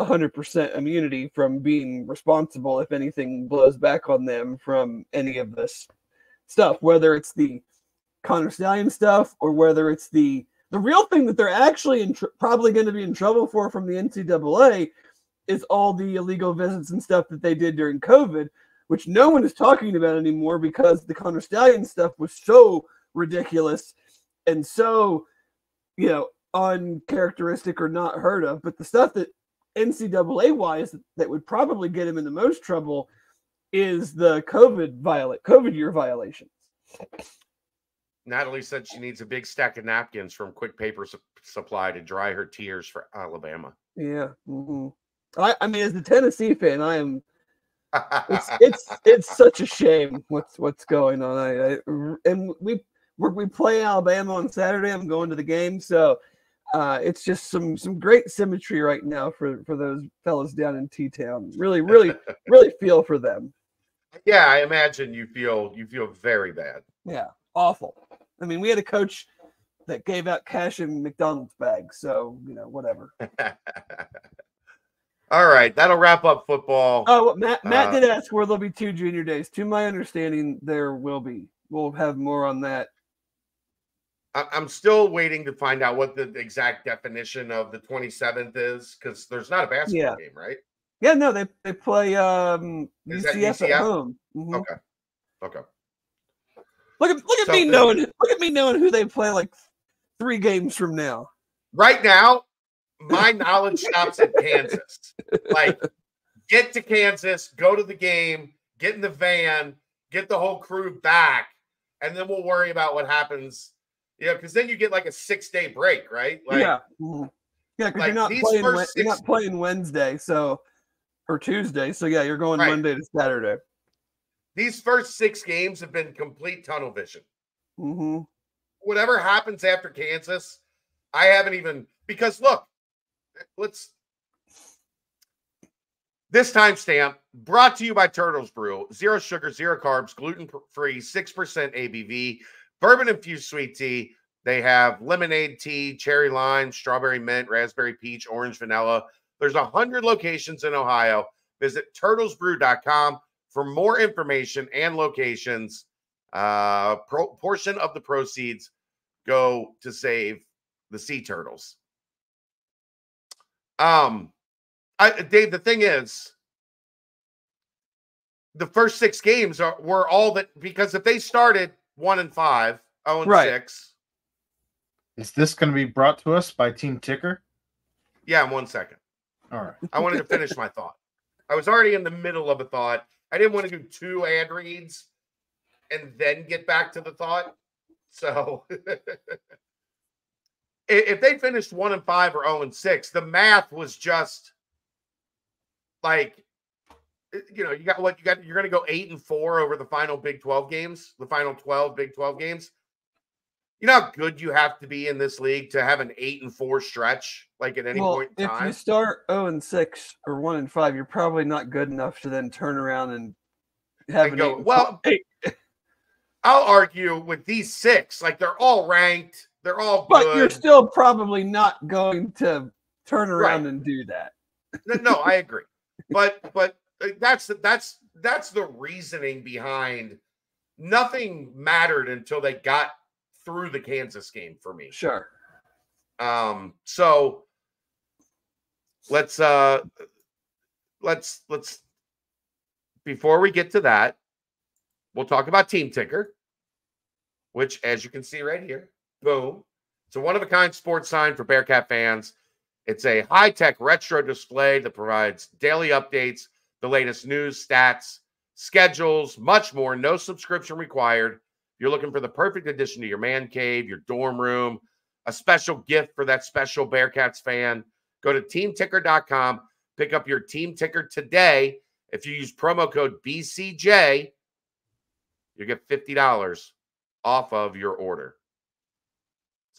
hundred percent immunity from being responsible if anything blows back on them from any of this stuff, whether it's the Connor Stalions stuff or whether it's the the real thing that they're actually tr- probably going to be in trouble for from the NCAA is all the illegal visits and stuff that they did during COVID, which no one is talking about anymore because the Connor Stalions stuff was so ridiculous and so, you know, uncharacteristic or not heard of. But the stuff that NCAA wise that would probably get him in the most trouble is the COVID violate COVID year violations. Natalie said she needs a big stack of napkins from Quick Paper Su- Supply to dry her tears for Alabama. Yeah. hmm I, I mean, as a Tennessee fan, I am. It's it's it's such a shame what's what's going on. I, I and we we we play Alabama on Saturday. I'm going to the game, so uh, it's just some some great symmetry right now for for those fellas down in T Town. Really, really, really feel for them. yeah, I imagine you feel you feel very bad. Yeah, awful. I mean, we had a coach that gave out cash in McDonald's bags, so you know, whatever. All right, that'll wrap up football. Oh, Matt Matt Uh, did ask where there'll be two junior days. To my understanding, there will be. We'll have more on that. I'm still waiting to find out what the exact definition of the 27th is because there's not a basketball game, right? Yeah, no, they they play um UCF, UCF? at home. Mhm. Okay. Okay. Look at look at So me knowing look at me knowing who they play like three games from now. Right now, my knowledge stops at Kansas. Like, get to Kansas, go to the game, get in the van, get the whole crew back, and then we'll worry about what happens. You know, because then you get like a six day break, right? Like, yeah, Mhm. yeah, because like, you're not these playing. first Wed- You're six- not playing Wednesday, so or Tuesday. So yeah, you're going Right. Monday to Saturday. these first six games have been complete tunnel vision. hmm whatever happens after Kansas, I haven't even because look, let's this timestamp brought to you by Turtle's Brew. Zero sugar, zero carbs, gluten free, 6% ABV, bourbon infused sweet tea. They have lemonade tea, cherry lime, strawberry mint, raspberry peach, orange vanilla. There's a hundred locations in Ohio. Visit turtlesbrew.com for more information and locations. Uh, portion of the proceeds go to save the sea turtles. Um, I Dave, the thing is, the first six games are were all that because if they started one and five, oh and Right. six, Is this going to be brought to us by Team Ticker? yeah, in one second. All right. I wanted to finish my thought. I was already in the middle of a thought. I didn't want to do two ad reads and then get back to the thought. So i- if they finished one and five or 0 and six, the math was just like uh, you know, you got what you got you're gonna go eight and four over the final Big 12 games, the final 12 Big 12 games. You know how good you have to be in this league to have an eight and four stretch, like at any Well, point in if time. you start zero and six or one and five, you're probably not good enough to then turn around and have And an go, eight and well, four- I'll argue with these six, like they're all ranked, they're all but good. you're still probably not going to turn around Right. and do that. No, no, I agree. But but uh, that's the that's that's the reasoning behind nothing mattered until they got through the Kansas game for me. Sure. Um so let's uh let's let's before we get to that, we'll talk about Team Ticker, which as you can see right here, boom. It's a one of a kind sports sign for Bearcat fans. It's a high tech retro display that provides daily updates, the latest news, stats, schedules, much more. No subscription required. You're looking for the perfect addition to your man cave, your dorm room, a special gift for that special Bearcats fan. Go to teamticker.com, pick up your team ticker today. If you use promo code BCJ, you get $50 off of your order.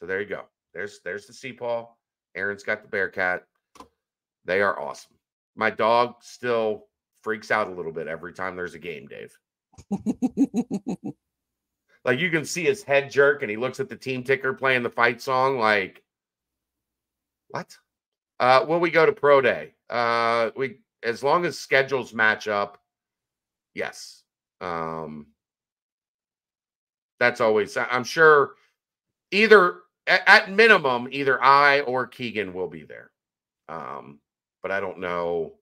So there you go. There's there's the sea paw. Aaron's got the Bearcat. They are awesome. My dog still freaks out a little bit every time there's a game, Dave. Like you can see his head jerk and he looks at the team ticker playing the fight song like what? Uh will we go to pro day? Uh we as long as schedules match up, yes. Um That's always. I'm sure either at, at minimum, either I or Keegan will be there. Um, but I don't know.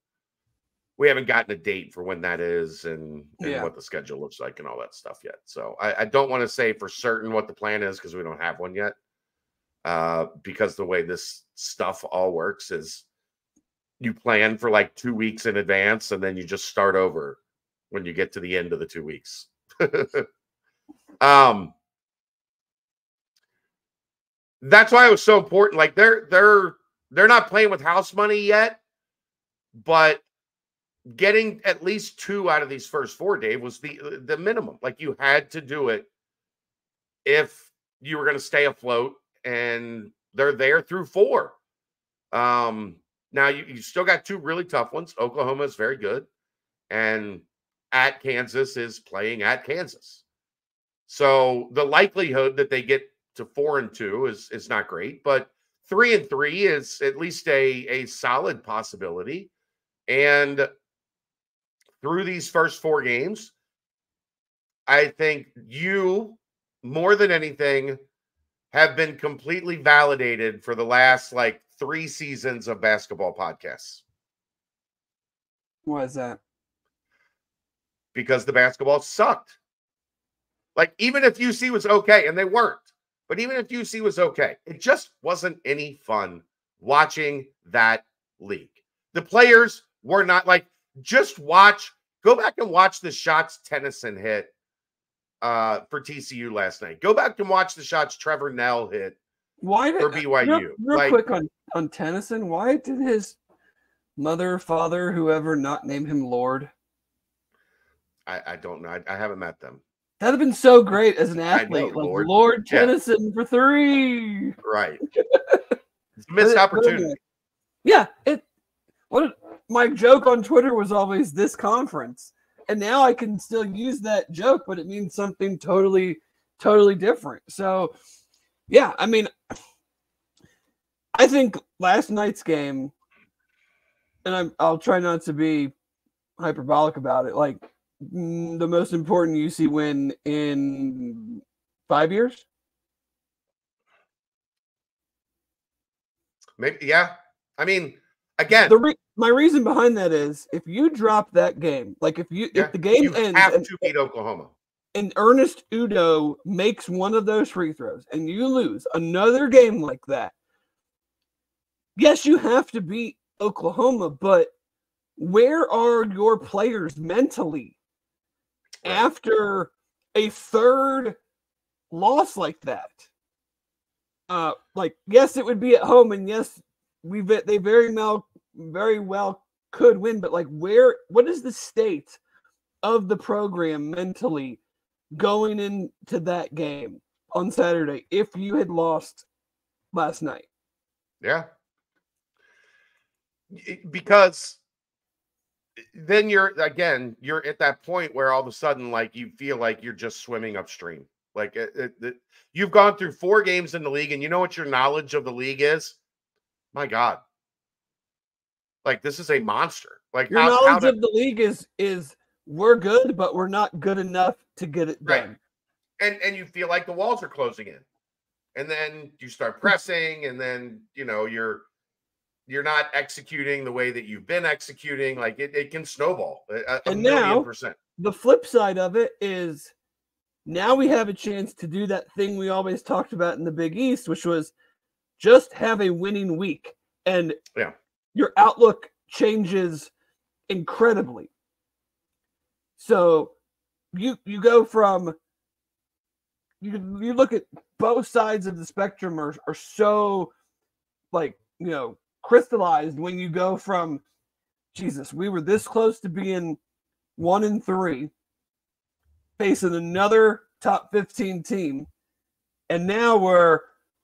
We haven't gotten a date for when that is and, and Yeah. what the schedule looks like and all that stuff yet. So I, I don't want to say for certain what the plan is because we don't have one yet. Uh, because the way this stuff all works is you plan for like two weeks in advance and then you just start over when you get to the end of the two weeks. um that's why it was so important. Like they're they're they're not playing with house money yet, but getting at least two out of these first four, Dave, was the the minimum. Like you had to do it if you were going to stay afloat, and they're there through four. Um, now you, you still got two really tough ones. Oklahoma is very good, and at Kansas is playing at Kansas. So the likelihood that they get to four and two is is not great, but three and three is at least a a solid possibility. And through these first four games, I think you more than anything have been completely validated for the last like three seasons of basketball podcasts Why is that? because the basketball sucked. Like even if UC was okay, and they weren't, but even if UC was okay, it just wasn't any fun watching that league. The players were not like just watch, go back and watch the shots Tennyson hit uh for TCU last night. Go back and watch the shots Trevin Knell hit Why did for real, BYU. real Like quick on on Tennyson? Why did his mother, father, whoever not name him Lord? I, I don't know. I, I haven't met them. That'd have been so great as an I know, athlete, like Lord. Lord, Yeah. Tennyson for three. Right. It's a missed opportunity. Yeah, it. What my joke on Twitter was always this conference, and now I can still use that joke, but it means something totally, totally different. So, yeah, I mean, I think last night's game, and I'm, I'll try not to be hyperbolic about it. Like Mm, the most important UC win in five years. Maybe yeah. I mean, again, The re- my reason behind that is if you drop that game, like if you Yeah, if the game you ends have and, to beat Oklahoma. and Ernest Udeh makes one of those free throws and you lose another game like that, yes, you have to beat Oklahoma, but where are your players mentally Right. after a third loss like that? Uh, like yes, it would be at home, and yes, we they very well very well could win, but like where what is the state of the program mentally going into that game on Saturday if you had lost last night? Yeah. Because then you're again, you're at that point where all of a sudden, like you feel like you're just swimming upstream. Like it, it, it- you've gone through four games in the league, and you know what your knowledge of the league is? My God. Like this is a mm. monster. Like Your how, knowledge how to- of the league is is we're good, but we're not good enough to get it Right. done. and and you feel like the walls are closing in and then you start mm. pressing and then you know you're you're not executing the way that you've been executing like it, it can snowball a, a And million now- percent the flip side of it is now we have a chance to do that thing we always talked about in the Big East, which was just have a winning week. And Yeah. your outlook changes incredibly. So you you go from you you look at both sides of the spectrum are, are so like you know crystallized when you go from Jesus, we were this close to being one and three, facing another top 15 team. And now we're,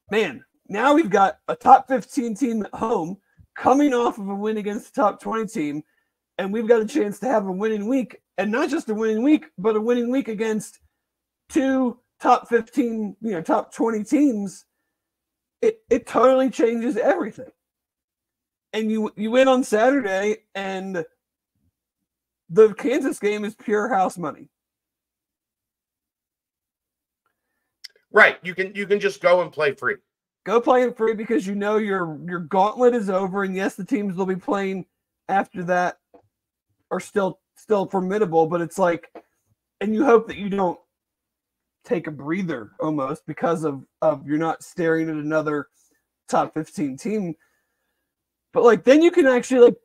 man, now we've got a top 15 team at home coming off of a win against the top 20 team. And we've got a chance to have a winning week. And not just a winning week, but a winning week against two top 15, you know, top 20 teams. It, it totally changes everything. And you you win on Saturday and the Kansas game is pure house money. Right. You can you can just go and play free. Go play it free because you know your your gauntlet is over, and yes, the teams they'll be playing after that are still still formidable, but it's like, and you hope that you don't take a breather almost because of of you're not staring at another top 15 team. But like then you can actually like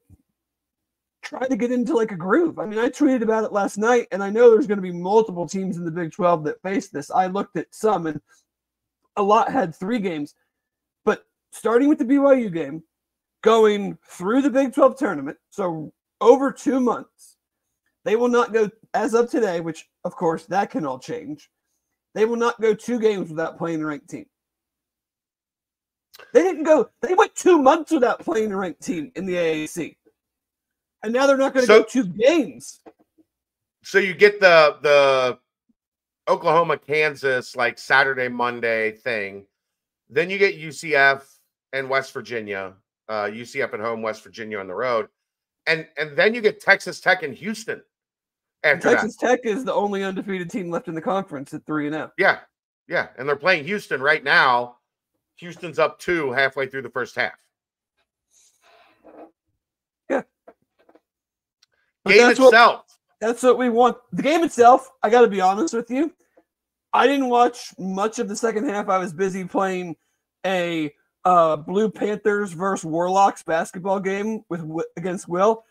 try to get into like a groove. I mean, I tweeted about it last night, and I know there's going to be multiple teams in the Big 12 that face this. I looked at some, and a lot had three games. But starting with the BYU game, going through the Big 12 tournament, so over two months, they will not go as of today, which of course that can all change. They will not go two games without playing a ranked team. They didn't go, they went two months without playing a ranked team in the AAC and now they're not going to So- go two games. So you get the the Oklahoma Kansas like Saturday Monday thing. Then you get UCF and West Virginia. Uh UCF at home, West Virginia on the road. And and then you get Texas Tech and Houston after Texas Tech is the only undefeated team left in the conference at three and oh. zero. Yeah. Yeah, and they're playing Houston right now. Houston's up 2 halfway through the first half. But Game that's what itself. that's what we want. The game itself, I got to be honest with you, I didn't watch much of the second half. I was busy playing a uh, Blue Panthers versus Warlocks basketball game with against Will.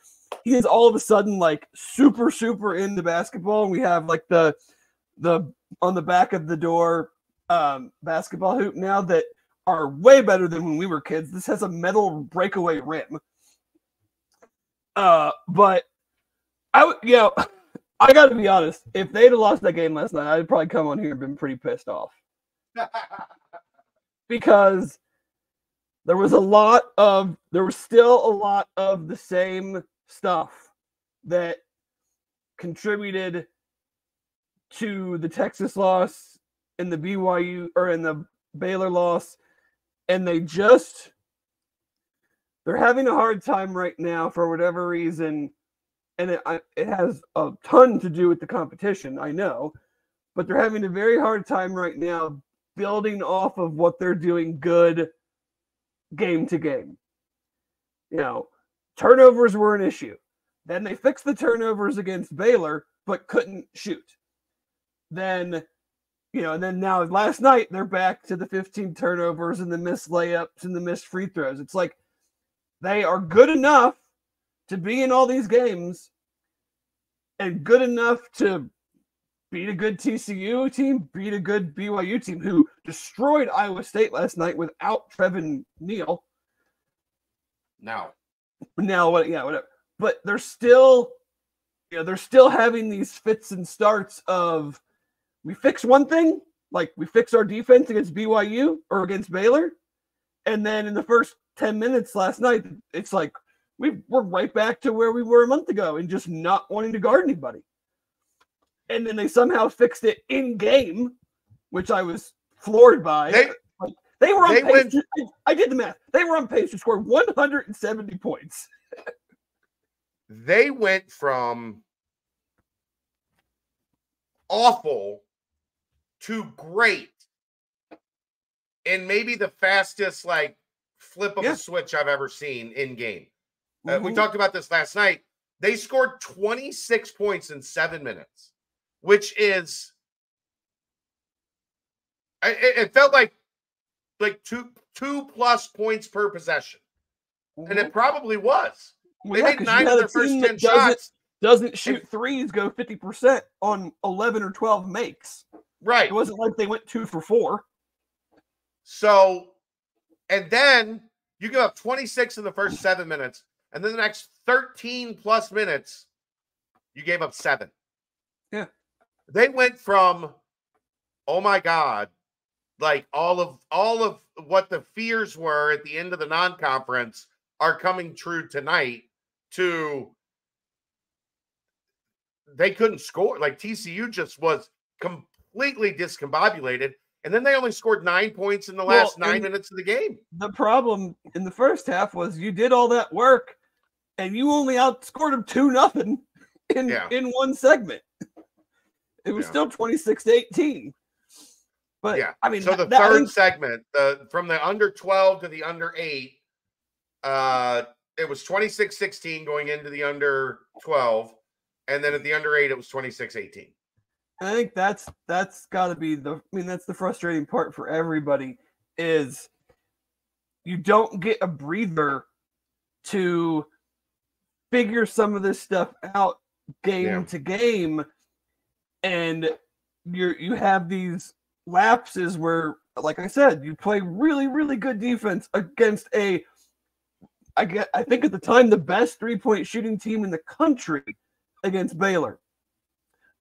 He is all of a sudden like super super into basketball, and we have like the the on the back of the door um, basketball hoop now that are way better than when we were kids. This has a metal breakaway rim. Uh, but I would, you know, I got to be honest. If they'd have lost that game last night, I'd probably come on here and been pretty pissed off because there was a lot of, there was still a lot of the same stuff that contributed to the Texas loss and the BYU or in the Baylor loss, and they just they're having a hard time right now for whatever reason. And it, it has a ton to do with the competition i know but they're having a very hard time right now building off of what they're doing good game to game. You know turnovers were an issue. Then they fixed the turnovers against baylor but couldn't shoot. Then you know and then now last night they're back to the 15 turnovers and the missed layups and the missed free throws it's like they are good enough to be in all these games and good enough to beat a good TCU team, beat a good BYU team who destroyed Iowa State last night without Trevin Knell. Now, Now, what? Yeah, whatever. But they're still, you know, they're still having these fits and starts of we fix one thing, like we fix our defense against BYU or against Baylor, and then in the first ten minutes last night, it's like we we're right back to where we were a month ago and just not wanting to guard anybody. And then they somehow fixed it in game, which I was floored by. They- Like, they were on they pace. went- to- I, I did the math. They were on pace to score 170 points. they went from awful to great and maybe the fastest like flip of Yeah. a switch I've ever seen in game. Uh, we Mhm. talked about this last night. They scored 26 points in seven minutes, which is it, it felt like like two two plus points per possession, and it probably was. Well, They yeah, made nine of their first ten doesn't- shots. Doesn't shoot threes, go 50% on 11 or 12 makes. Right. It wasn't like they went two for four. So, and then you give up 26 in the first seven minutes, and then the next 13 plus minutes, you gave up seven. Yeah. They went from, oh my God, like all of all of what the fears were at the end of the non-conference are coming true tonight to they couldn't score. Like TCU just was completely discombobulated. And then they only scored nine points in the Well, last nine minutes of the game. The problem in the first half was you did all that work and you only outscored them 2 nothing in Yeah. in one segment. It was Yeah. still 26 to 18. But yeah. I mean, so the that- third think- segment, the from the under 12 to the under 8, uh it was 26-16 going into the under 12 and then at the under 8 it was 26-18. I think that's that's got to be the. I mean, that's the frustrating part for everybody is you don't get a breather to figure some of this stuff out game Yeah. to game, and you're you have these lapses where, like I said, you play really really good defense against a. I get. I think at the time the best three point shooting team in the country against Baylor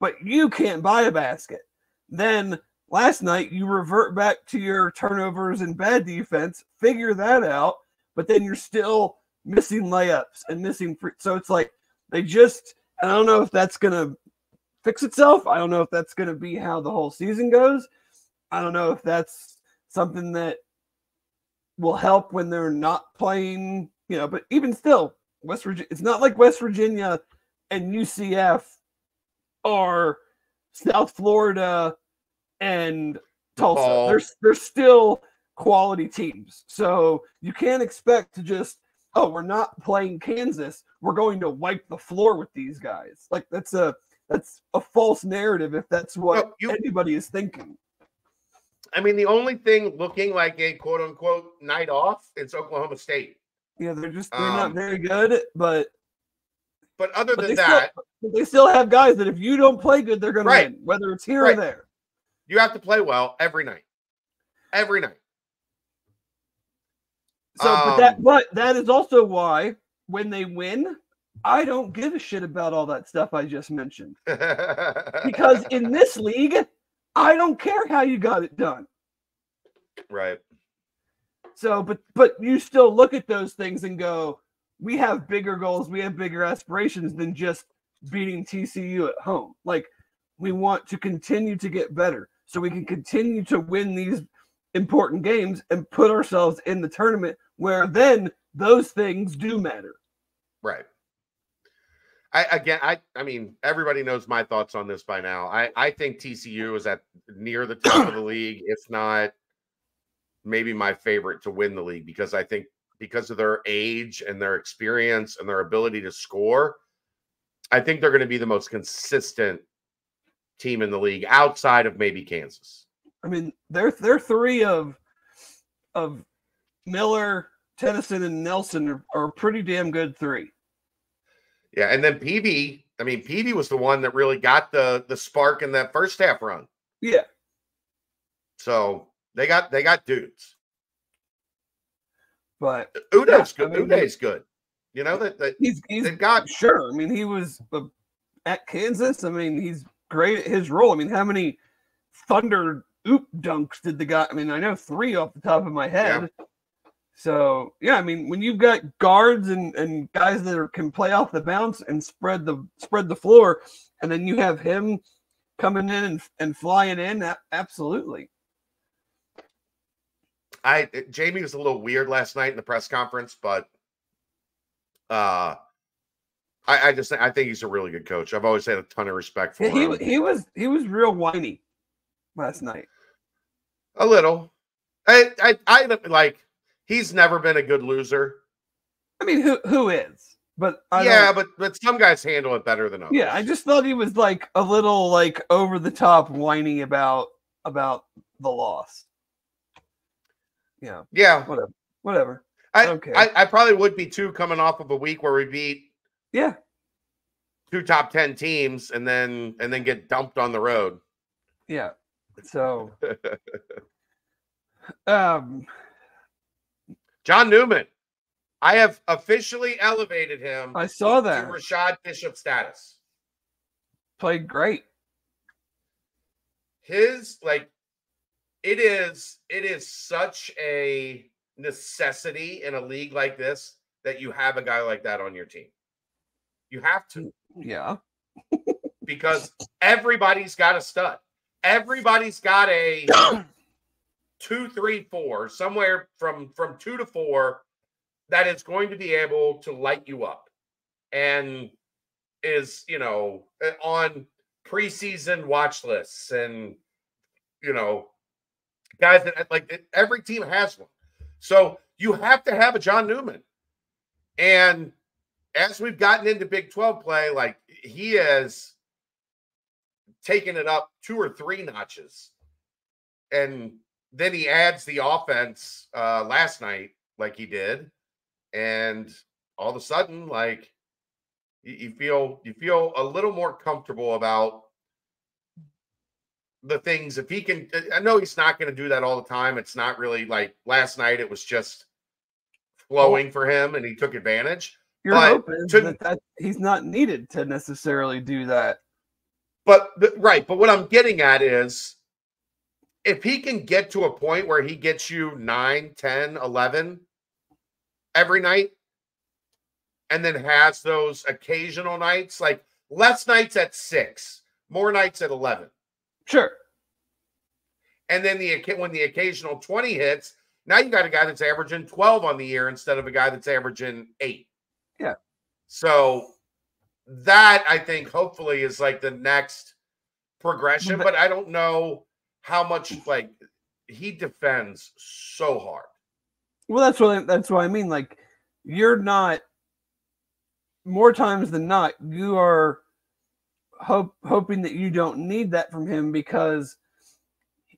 but you can't buy a basket. Then last night you revert back to your turnovers and bad defense, figure that out, but then you're still missing layups and missing free. So it's like they just I don't know if that's gonna fix itself. I don't know if that's gonna be how the whole season goes. I don't know if that's something that will help when they're not playing, you know, but even still, West Virginia it's not like West Virginia and UCF are South Florida and Tulsa. DePaul. They're they're still quality teams. So you can't expect to just oh we're not playing Kansas. We're going to wipe the floor with these guys. Like that's a that's a false narrative if that's what Well, you- anybody is thinking. I mean, the only thing looking like a quote unquote night off is Oklahoma State. Yeah, they're just they're not Um, very good, but But other but than that, still they still have guys that if you don't play good, they're gonna Right. win, whether it's here Right. or there. you have to play well every night. Every night. So, but that Um, but that is also why when they win, I don't give a shit about all that stuff I just mentioned. Because in this league, I don't care how you got it done. right. So, but but you still look at those things and go, we have bigger goals, we have bigger aspirations than just beating TCU at home. Like we want to continue to get better so we can continue to win these important games and put ourselves in the tournament where then those things do matter. Right. I again I I mean everybody knows my thoughts on this by now. I I think TCU is at near the top of the league, It's not maybe my favorite to win the league because I think because of their age and their experience and their ability to score, I think they're going to be the most consistent team in the league outside of maybe Kansas. I mean, they're they're three of of Miller, Tennyson, and Nelson are, are pretty damn good three. Yeah, and then PB. I mean PB was the one that really got the the spark in that first half run. Yeah, So they got they got dudes. But Udeh's Yeah, I good. mean, Udeh's good. You know that, that he's he's got sure. I mean, he was uh, at Kansas. I mean, he's great at his role. I mean, how many Thunder oop dunks did the guy? I mean, I know three off the top of my head. So yeah, I mean, when you've got guards and, and guys that are, can play off the bounce and spread the spread the floor, and then you have him coming in and, and flying in, absolutely. I Jamie was a little weird last night in the press conference, but uh I, I just I think he's a really good coach. I've always had a ton of respect for he him. he was he was real whiny last night. A little. I I I like he's never been a good loser. I mean, who who is? But I yeah, but but some guys handle it better than others. yeah, I just thought he was like a little like over the top whiny about about the loss. Yeah, yeah. whatever, whatever. I, Okay. I I probably would be too coming off of a week where we beat Yeah, two top ten teams and then and then get dumped on the road. yeah. So, um, John Newman. I have officially elevated him I saw to that Rashad Bishop status. played great. His like it is it is such a necessity in a league like this that you have a guy like that on your team. You have to Yeah, because everybody's got a stud. Everybody's got a two, three, four, somewhere from from two to four that is going to be able to light you up and is you know uh, on preseason watch lists and you know guys that like every team has one. So you have to have a John Newman. And as we've gotten into Big 12 play, like he has taken it up two or three notches. And then he adds the offense uh last night, like he did. And all of a sudden, like you, you feel you feel a little more comfortable about the things if he can i know he's not going to do that all the time it's not really like last night it was just flowing for him and he took advantage Your But hope is to- that, that he's not needed to necessarily do that. but right but what i'm getting at is if he can get to a point where he gets you 9 10 11 every night and then has those occasional nights like less nights at 6 more nights at 11 Sure. And then the when the occasional 20 hits, now you got a guy that's averaging 12 on the year instead of a guy that's averaging eight. Yeah. So that I think hopefully is like the next progression, But- I don't know how much like he defends so hard. Well, that's what I, that's what I mean. Like, you're not more times than not. You are hope hoping that you don't need that from him because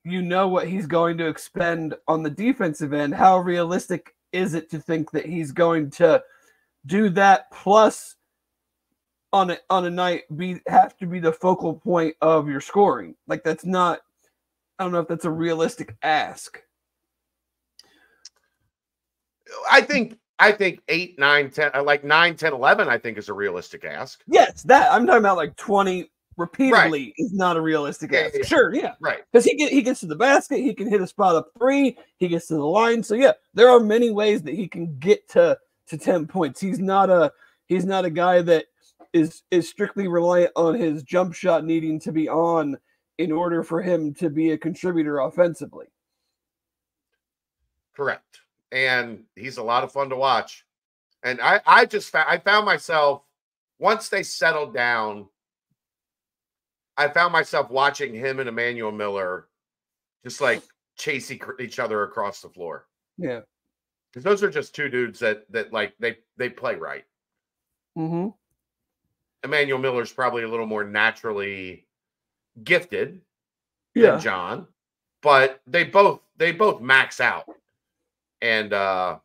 you know what he's going to expend on the defensive end. How realistic is it to think that he's going to do that plus on a on a night be have to be the focal point of your scoring? Like that's not. I don't know if that's a realistic ask. I think I think 8, 9, 10, uh, like nine, ten, eleven. I think is a realistic ask. Yes, that I'm talking about like 20 repeatedly is not a realistic Yeah, ask. yeah. Sure, yeah. Right. Because he get he gets to the basket, he can hit a spot up three, he gets to the line. So yeah, there are many ways that he can get to to 10 points. He's not a he's not a guy that is is strictly reliant on his jump shot needing to be on in order for him to be a contributor offensively. Correct. And he's a lot of fun to watch. And I, I just found, I found myself once they settled down, I found myself watching him and Emmanuel Miller just like chase each other across the floor. Yeah. Because those are just two dudes that that like they they play right. Mm-hmm. Emmanuel Miller's probably a little more naturally gifted Yeah. than John, but they both they both max out, and uh,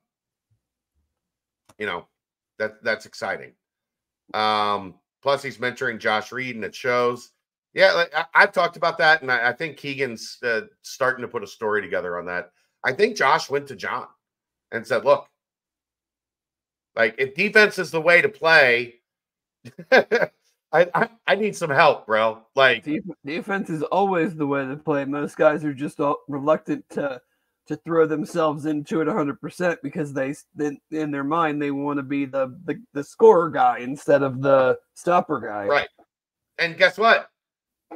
you know that that's exciting. Um, plus, he's mentoring Josh Reed, and it shows. Yeah, like, I, I've talked about that, and I, I think Keegan's uh, starting to put a story together on that. I think Josh went to John and said, "Look, like if defense is the way to play." I, I I need some help, bro. Like Def- defense is always the way to play. Most guys are just reluctant to to throw themselves into it 100% because they then in their mind they want to be the, the the scorer guy instead of the stopper guy. Right. And guess what?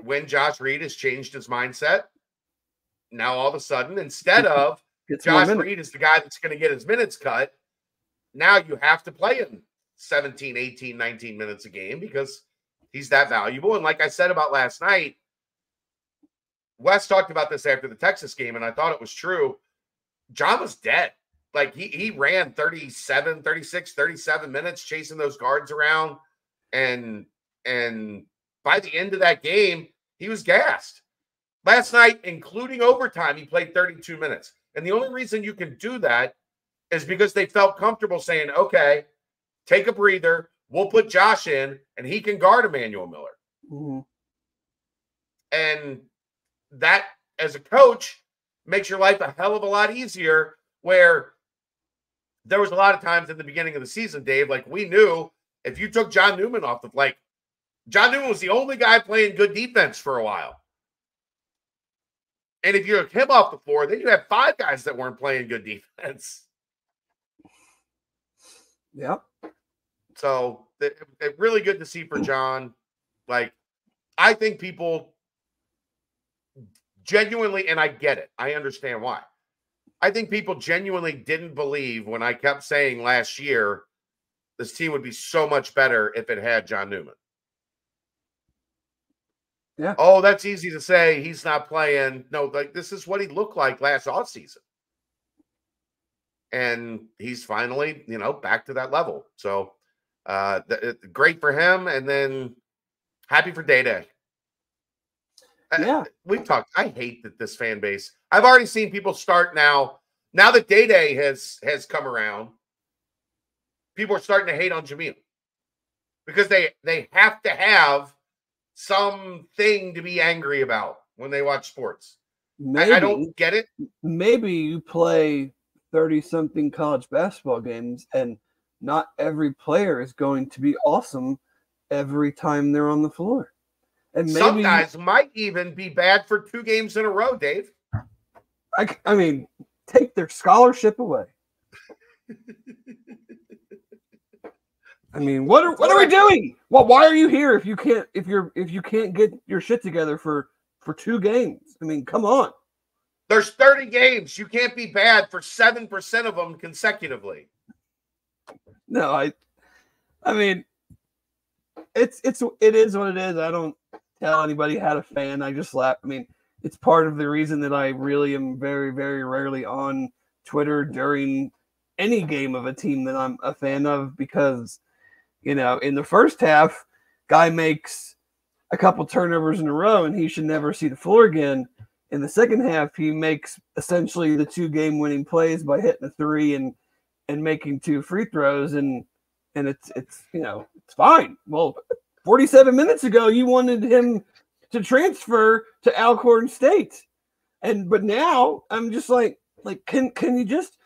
When Josh Reed has changed his mindset, now all of a sudden, instead of Josh. Reed is the guy that's going to get his minutes cut, now you have to play him 17, 18, 19 minutes a game because he's that valuable. And like I said about last night, Wes talked about this after the Texas game, and I thought it was true. John was dead. Like he he ran 37, 36, 37 minutes chasing those guards around. And and by the end of that game, he was gassed. Last night, including overtime, he played 32 minutes. And the only reason you can do that is because they felt comfortable saying, okay, take a breather. We'll put Josh in and he can guard Emmanuel Miller. Mhm. And that, as a coach, makes your life a hell of a lot easier. Where there was a lot of times in the beginning of the season, Dave, like we knew if you took John Newman off the like, John Newman was the only guy playing good defense for a while. And if you took him off the floor, then you have five guys that weren't playing good defense. Yeah. So it, it really good to see for John. Like, I think people genuinely, and I get it. I understand why. I think people genuinely didn't believe when I kept saying last year this team would be so much better if it had John Newman. Yeah. Oh, that's easy to say. He's not playing. No, like this is what he looked like last offseason. And he's finally, you know, back to that level. So uh th- great for him. And then happy for Day Day. Yeah. We've talked. I hate that this fan base. I've already seen people start now. Now that Day Day has has come around, people are starting to hate on Jamille because they they have to have something to be angry about when they watch sports. Maybe, I, I don't get it. maybe you play 30 something college basketball games and not every player is going to be awesome every time they're on the floor. And maybe Some guys might even be bad for two games in a row, Dave. I, I mean, take their scholarship away. I mean, what are what are we doing? Well, why are you here if you can't if you're if you can't get your shit together for for two games? I mean, come on. There's 30 games. You can't be bad for 7% of them consecutively. No, I I mean it's it's it is what it is. I don't tell anybody how to fan. I just laugh. I mean, it's part of the reason that I really am very, very rarely on Twitter during any game of a team that I'm a fan of because, you know, in the first half, guy makes a couple turnovers in a row and he should never see the floor again. In the second half, he makes essentially the two game winning plays by hitting a three and and making two free throws and and it's it's you know it's fine. Well, 47 minutes ago you wanted him to transfer to Alcorn State. And but now I'm just like like can can you just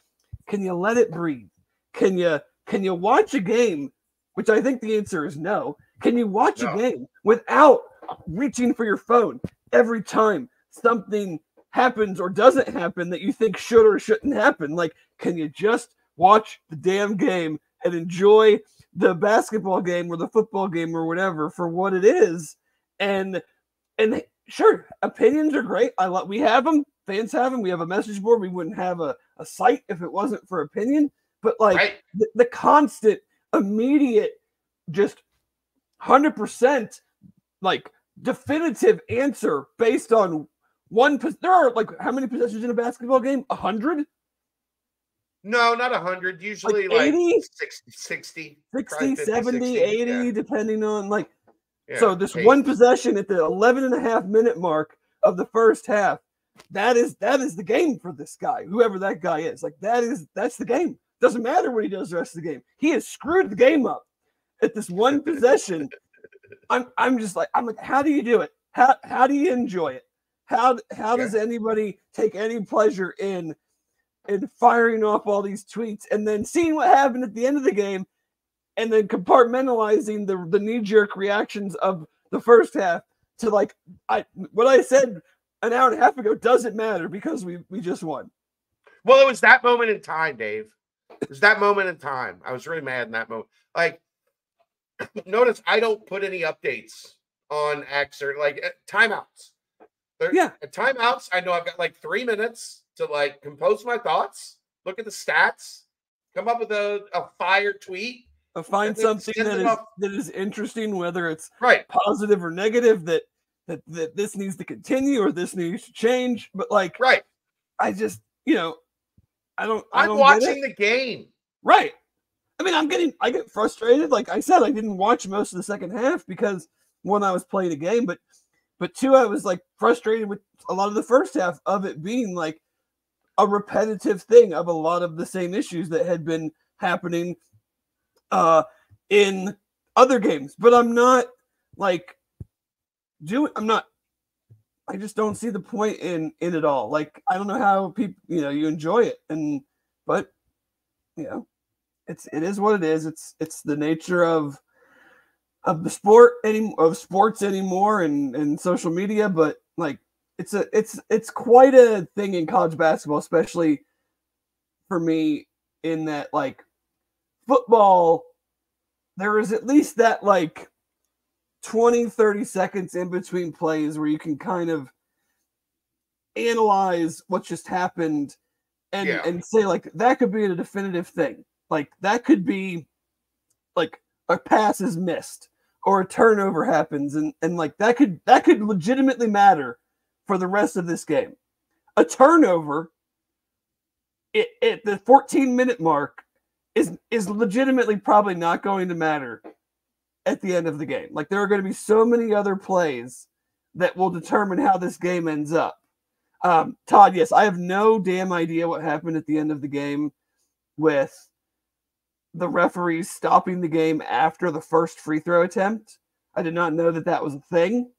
can you let it breathe? Can you can you watch a game? Which I think the answer is no. Can you watch No. a game without reaching for your phone every time something happens or doesn't happen that you think should or shouldn't happen? Like, can you just watch the damn game and enjoy the basketball game or the football game or whatever for what it is? And and sure, opinions are great. I love we have them, fans have them. We have a message board. We wouldn't have a, a site if it wasn't for opinion. But like Right? the, the constant, immediate, just hundred percent, like definitive answer based on one. There are like how many possessions in a basketball game? A hundred, No, not 100. Usually Like like, 60, 60. 60, 70, 60, 80, yeah. depending on like. Yeah, so this one possession at the 11 and a half minute mark of the first half, that is that is the game for this guy, whoever that guy is. Like that is that's the game. Doesn't matter what he does the rest of the game. He has screwed the game up at this one possession. I'm I'm just like I'm like, how do you do it? How how do you enjoy it? How how does anybody take any pleasure in in firing off all these tweets and then seeing what happened at the end of the game and then compartmentalizing the the knee jerk reactions of the first half to like I what I said an hour and a half ago doesn't matter because we we just won. Well, it was that moment in time, Dave. It was that moment in time. I was really mad in that moment. Like, notice I don't put any updates on X or like uh, timeouts. There- Yeah. at timeouts, I know I've got like three minutes to like compose my thoughts, look at the stats, come up with a, a fire tweet. Uh, find something that is that is interesting, whether it's Right. positive or negative, that that that this needs to continue or this needs to change. But like Right. I just you know I don't I I'm don't watching the game. Right. I mean, I'm getting, I get frustrated. Like I said, I didn't watch most of the second half because one, I was playing a game, but, but two, I was like frustrated with a lot of the first half of it being like a repetitive thing of a lot of the same issues that had been happening uh in other games. But I'm not like doing, I'm not, I just don't see the point in in it all. Like I don't know how people, you know, you enjoy it, and but you know, it's it is what it is. It's it's the nature of of the sport any of sports anymore and and social media. But like it's a it's it's quite a thing in college basketball, especially for me. In that like football, there is at least that like 20 30 seconds in between plays where you can kind of analyze what just happened and Yeah. and say like that could be a definitive thing like that could be like a pass is missed or a turnover happens and and like that could that could legitimately matter for the rest of this game. A turnover it, at the 14 minute mark is is legitimately probably not going to matter at the end of the game. Like there are going to be so many other plays that will determine how this game ends up. Um, Todd, yes, I have no damn idea what happened at the end of the game with the referees stopping the game after the first free throw attempt. I did not know that that was a thing.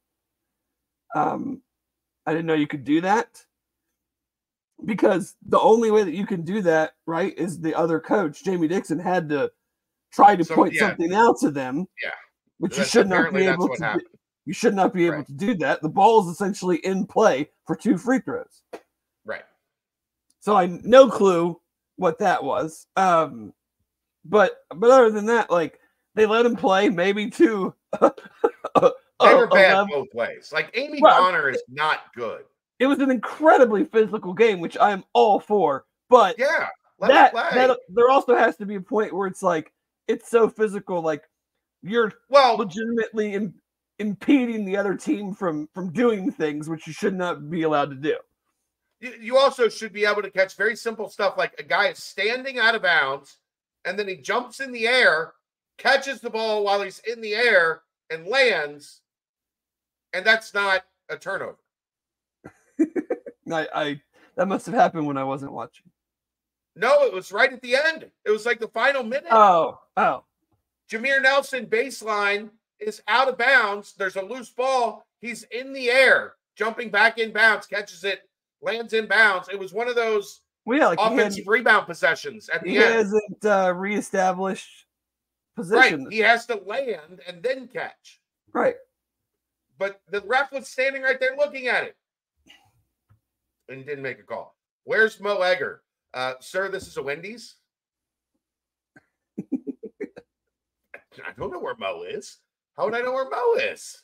Um, I didn't know you could do that because the only way that you can do that, right, is the other coach, Jamie Dixon, had to try to So, point yeah. something out to them. Yeah. Which you should not be able to happened. You should not be able Right. to do that. The ball is essentially in play for two free throws. Right. So I no clue what that was. Um, but but other than that, like they let him play maybe two. They oh, were oh, bad 11 both ways. Like Amy Well, Bonner is not good. It was an incredibly physical game, which I am all for. But Yeah. That, play. that there also has to be a point where it's like it's so physical, like you're well, legitimately Im- impeding the other team from from doing things which you should not be allowed to do. you, you also should be able to catch very simple stuff like a guy is standing out of bounds and then he jumps in the air, catches the ball while he's in the air and lands, and that's not a turnover. I, I that must have happened when I wasn't watching. No, it was right at the end. It was like the final minute. Oh, oh, Jameer Nelson baseline is out of bounds. There's a loose ball. He's in the air, jumping back in bounds, catches it, lands in bounds. It was one of those well, yeah, like he, had, offensive rebound possessions at the he end. He hasn't uh, reestablished Right. position. He has to land and then catch. Right. But the ref was standing right there looking at it and didn't make a call. Where's Mo Egger? Uh, sir, this is a Wendy's. I don't know where Mo is. How would I know where Mo is?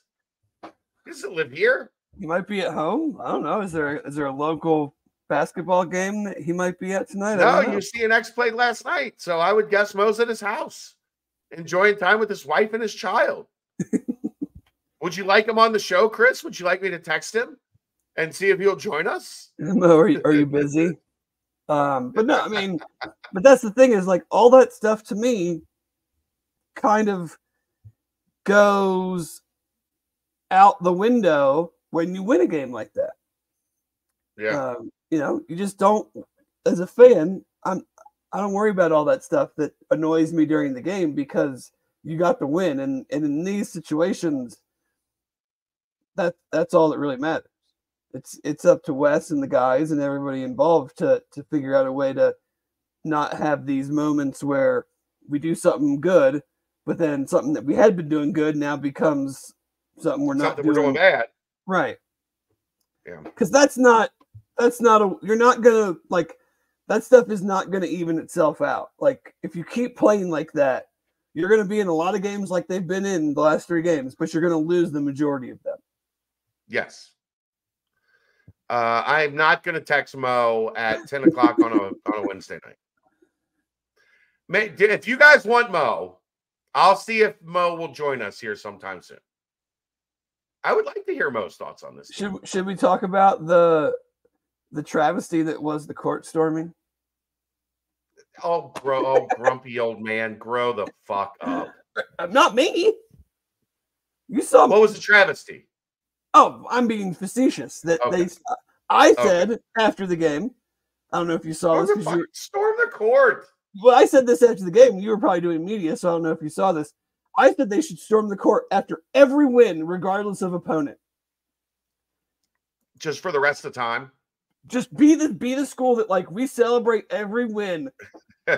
He doesn't live here. He might be at home. I don't know. Is there is there a local basketball game that he might be at tonight? I No, don't know. UCNX played last night. So I would guess Mo's at his house, enjoying time with his wife and his child. would you like him on the show, Chris? Would you like me to text him and see if he'll join us? Are you, are you busy? Um, but no, I mean, but that's the thing is like all that stuff to me kind of goes out the window when you win a game like that. Yeah. Um, you know, you just don't. As a fan, I'm. I don't worry about all that stuff that annoys me during the game because you got the win, and and in these situations, that that's all that really matters. It's it's up to Wes and the guys and everybody involved to to figure out a way to not have these moments where we do something good, but then something that we had been doing good now becomes something we're not Something we're doing doing bad. right Yeah. because that's not that's not a you're not gonna like that stuff is not gonna even itself out like if you keep playing like that you're gonna be in a lot of games like they've been in the last three games but you're gonna lose the majority of them Yes. Uh, I'm not going to text Mo at 10 o'clock on a on a Wednesday night. May, if you guys want Mo, I'll see if Mo will join us here sometime soon. I would like to hear Mo's thoughts on this. should should we talk about the the travesty that was the court storming Oh, grow, oh, grumpy old man, grow the fuck up. Not me you saw What was the travesty? Oh i'm being facetious that Okay. they i Okay. said after the game i don't know if you saw Storm this the, you storm the court. well, I said this after the game. You were probably doing media, so I don't know if you saw this. I said they should storm the court after every win, regardless of opponent. Just for the rest of the time. Just be the be the school that like we celebrate every win,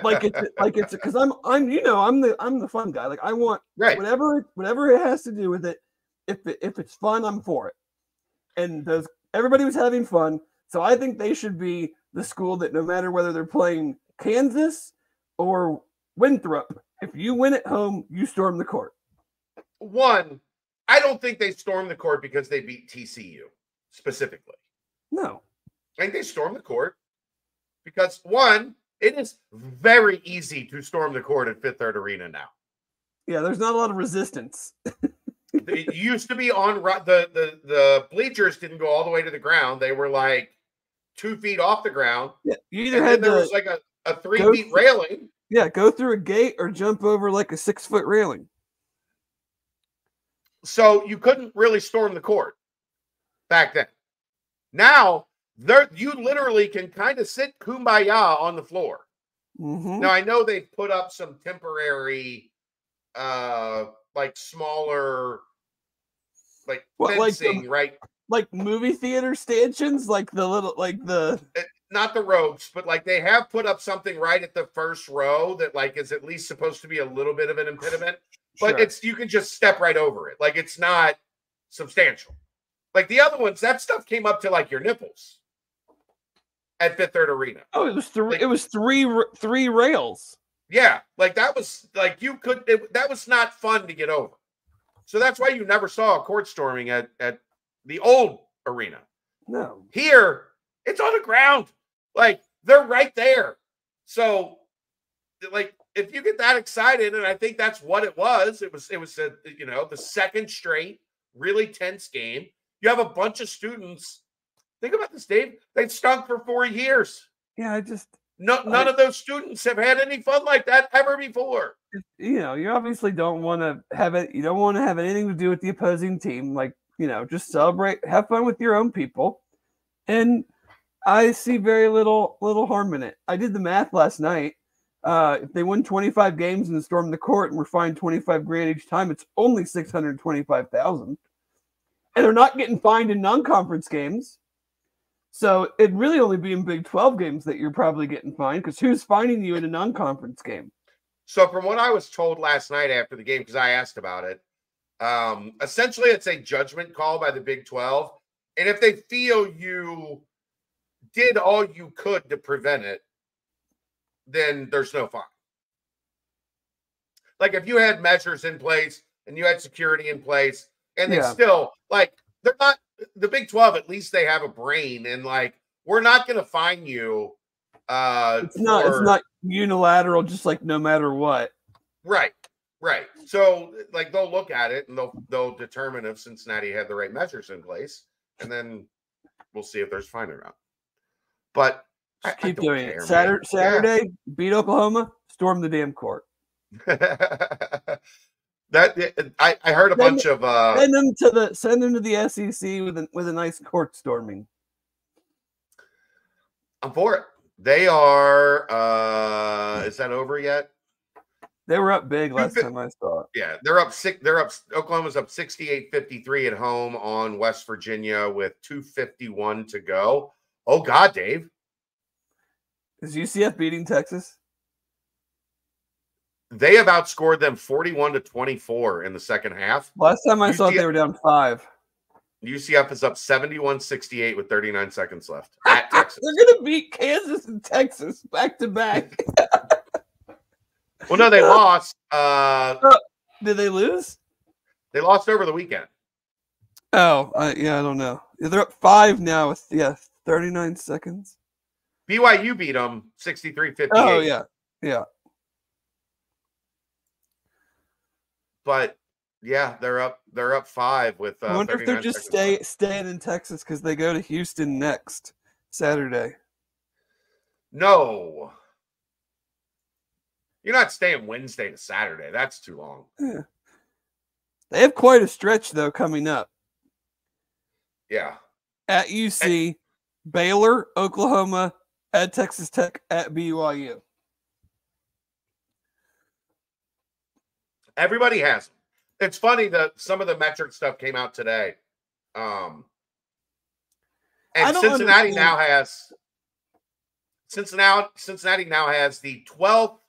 like it's like it's because I'm I'm you know I'm the I'm the fun guy. Like I want right. whatever whatever it has to do with it. If it, if it's fun, I'm for it. And those everybody was having fun, so I think they should be the school that no matter whether they're playing Kansas or Winthrop, if you win at home, you storm the court. One, I don't think they stormed the court because they beat TCU specifically. No, I think they stormed the court because one, it is very easy to storm the court at Fifth Third Arena now. Yeah, there's not a lot of resistance. it used to be on the the the bleachers didn't go all the way to the ground. They were like two feet off the ground. Yeah, you either had there was like a, a three feet through- railing. yeah go through a gate or jump over like a six foot railing. So you couldn't really storm the court back then. Now there you literally can kind of sit kumbaya on the floor. hmm Now I know they've put up some temporary uh like smaller like What, like the- fencing, right? Like movie theater stanchions, like the little like the eh, Not the ropes, but like they have put up something right at the first row that like is at least supposed to be a little bit of an impediment. But Sure. it's you can just step right over it. Like it's not substantial. Like the other ones, that stuff came up to like your nipples at Fifth Third Arena. oh it was three like- it was three three rails. Yeah, like that was like you could it, that was not fun to get over. So that's why you never saw a court storming at at the old arena. No, Here, it's on the ground. Like they're right there. So like if you get that excited and I think that's what it was, it was it was a, you know, the second straight really tense game. You have a bunch of students. Think about this, Dave. They've stunk for 4 years. yeah, I just No, none I- of those students have had any fun like that ever before. you know, you obviously don't want to have it. You don't want to have anything to do with the opposing team. Like, you know, just celebrate, have fun with your own people. And I see very little little harm in it. I did the math last night. Uh, if they win 25 games and storm the court and we're fined 25 grand each time, it's only 625,000. And they're not getting fined in non-conference games. So it'd really only be in Big 12 games that you're probably getting fined because who's finding you in a non-conference game? So, from what I was told last night after the game, because I asked about it, um, essentially it's a judgment call by the Big 12. And if they feel you did all you could to prevent it, then there's no fine. Like if you had measures in place and you had security in place, and they Yeah. still like they're not the Big 12, at least they have a brain and like we're not gonna fine you. Uh It's not. It's not unilateral. Just like no matter what. Right. Right. So like they'll look at it and they'll they'll determine if Cincinnati had the right measures in place, and then we'll see if there's fine or not. But I- Just I keep don't doing care, it. man. Saturday, Yeah. Saturday, beat Oklahoma, storm the damn court. that I, I heard a Send- bunch of uh Send them to the send them to the SEC with a with a nice court storming. I'm for it. They are uh is that over yet? They were up big last time I saw it. Yeah, they're up six. They're up. Oklahoma's up 68-53 at home on West Virginia with 251 to go. Oh God, Dave. Is UCF beating Texas? They have outscored them 41 to 24 in the second half. Last time I saw it, they were down five. UCF is up 71 68 with 39 seconds left at Texas. They're gonna beat Kansas and Texas back to back. Well, no, they lost. Uh, Did they lose? they lost over the weekend. Oh, I, yeah, I don't know. They're up five now with yeah, thirty nine seconds. BYU beat them 63 58. Oh yeah, yeah. But yeah, they're up. They're up five with. Uh, I wonder if they're just stay left. staying in Texas because they go to Houston next Saturday. No. You're not staying Wednesday to Saturday. That's too long. They have quite a stretch though coming up Yeah. at UC, Baylor, Oklahoma, at Texas Tech, at BYU. Everybody has them. It's funny that some of the metric stuff came out today. Um, and Cincinnati understand- now has Cincinnati. Cincinnati now has the 12th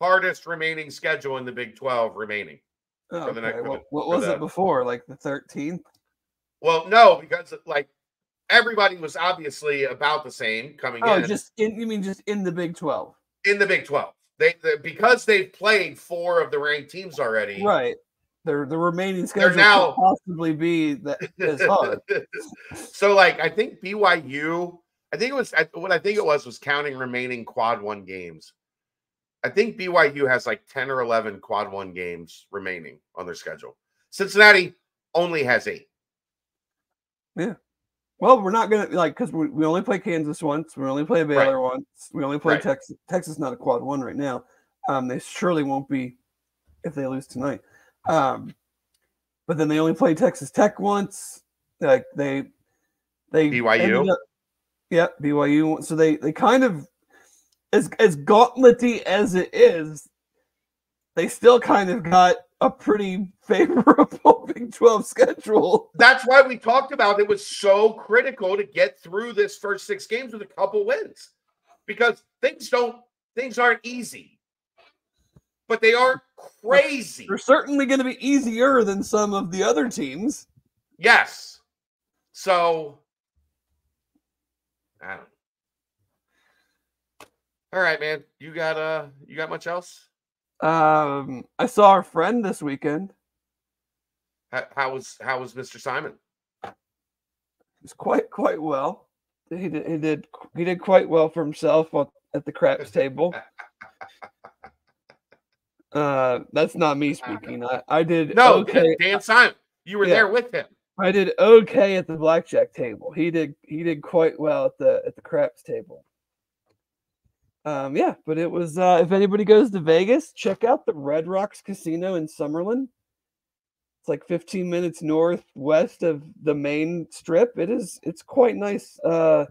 hardest remaining schedule in the Big 12 remaining. Oh, For the next- okay. for What, was the- it before? Like the thirteenth? Well, no, because like everybody was obviously about the same coming Oh, in just in you mean just in the Big Twelve? in the Big 12. They, they because they've played four of the ranked teams already. Right. Their the remaining schedule now- could possibly be that as hard. so like I think BYU, I think it was I- what I think it was was counting remaining quad one games. I think BYU has like 10 or 11 quad one games remaining on their schedule. Cincinnati only has eight. Well, we're not gonna like because we, we only play Kansas once. We only play Baylor once. We only play Right. Texas. Texas not a quad one right now. Um, they surely won't be if they lose tonight. Um, but then they only play Texas Tech once. Like they they BYU? up- yeah, BYU. So they they kind of as as gauntletty as it is, they still kind of got a pretty favorable Big Twelve schedule. That's why we talked about it was so critical to get through this first six games with a couple wins because things don't things aren't easy, but they are crazy. They're certainly going to be easier than some of the other teams. Yes. So I don't. All right, man. You got uh you got much else? Um, I saw our friend this weekend. How, how was how was Mr. Simon? He's quite quite well. He did he did he did quite well for himself at the craps table. Uh, that's not me speaking. I, I did No, okay. Dan Simon. You were Yeah. there with him. I did okay at the blackjack table. He did he did quite well at the at the craps table. Um, yeah, but it was uh if anybody goes to Vegas, check out the Red Rocks Casino in Summerlin. It's like 15 minutes northwest of the main strip. It is it's quite nice uh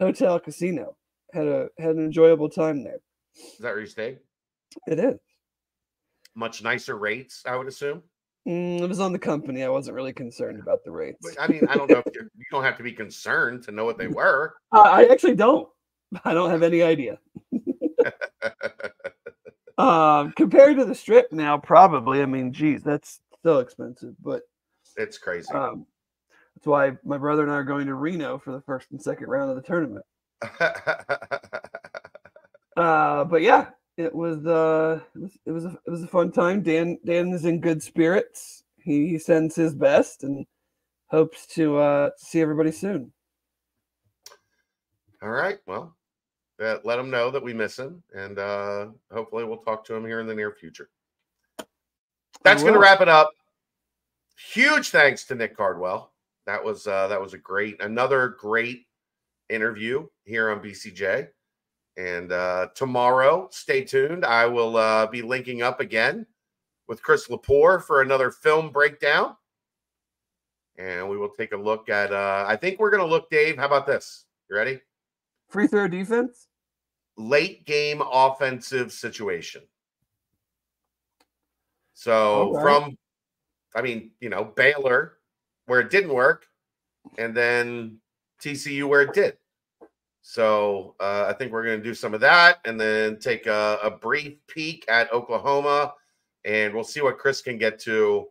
hotel casino. Had a had an enjoyable time there. Is that where you stayed? It is. Much nicer rates, I would assume. Mm, it was on the company. I wasn't really concerned about the rates. But, I mean, I don't know if you're, you don't have to be concerned to know what they were. Uh, I actually don't. I don't have any idea. Um, compared to the strip now, probably. I mean, geez, that's still expensive, but it's crazy. um, that's why my brother and I are going to Reno for the first and second round of the tournament. Uh, but yeah, it was uh, it was it was a, it was a fun time. Dan Dan is in good spirits. He, he sends his best and hopes to uh see everybody soon. All right. Well, uh, let him know that we miss him, and uh, hopefully we'll talk to him here in the near future. That's going to wrap it up. Huge thanks to Nic Cardwell. That was uh, that was a great, another great interview here on BCJ. And uh, tomorrow, stay tuned. I will uh, be linking up again with Chris Lepore for another film breakdown. And we will take a look at. Uh, I think we're going to look, Dave. How about this? You ready? Free throw defense. Late game offensive situation. So Okay. from, I mean, you know, Baylor where it didn't work, and then TCU where it did. So uh, I think we're going to do some of that, and then take a, a brief peek at Oklahoma, and we'll see what Chris can get to.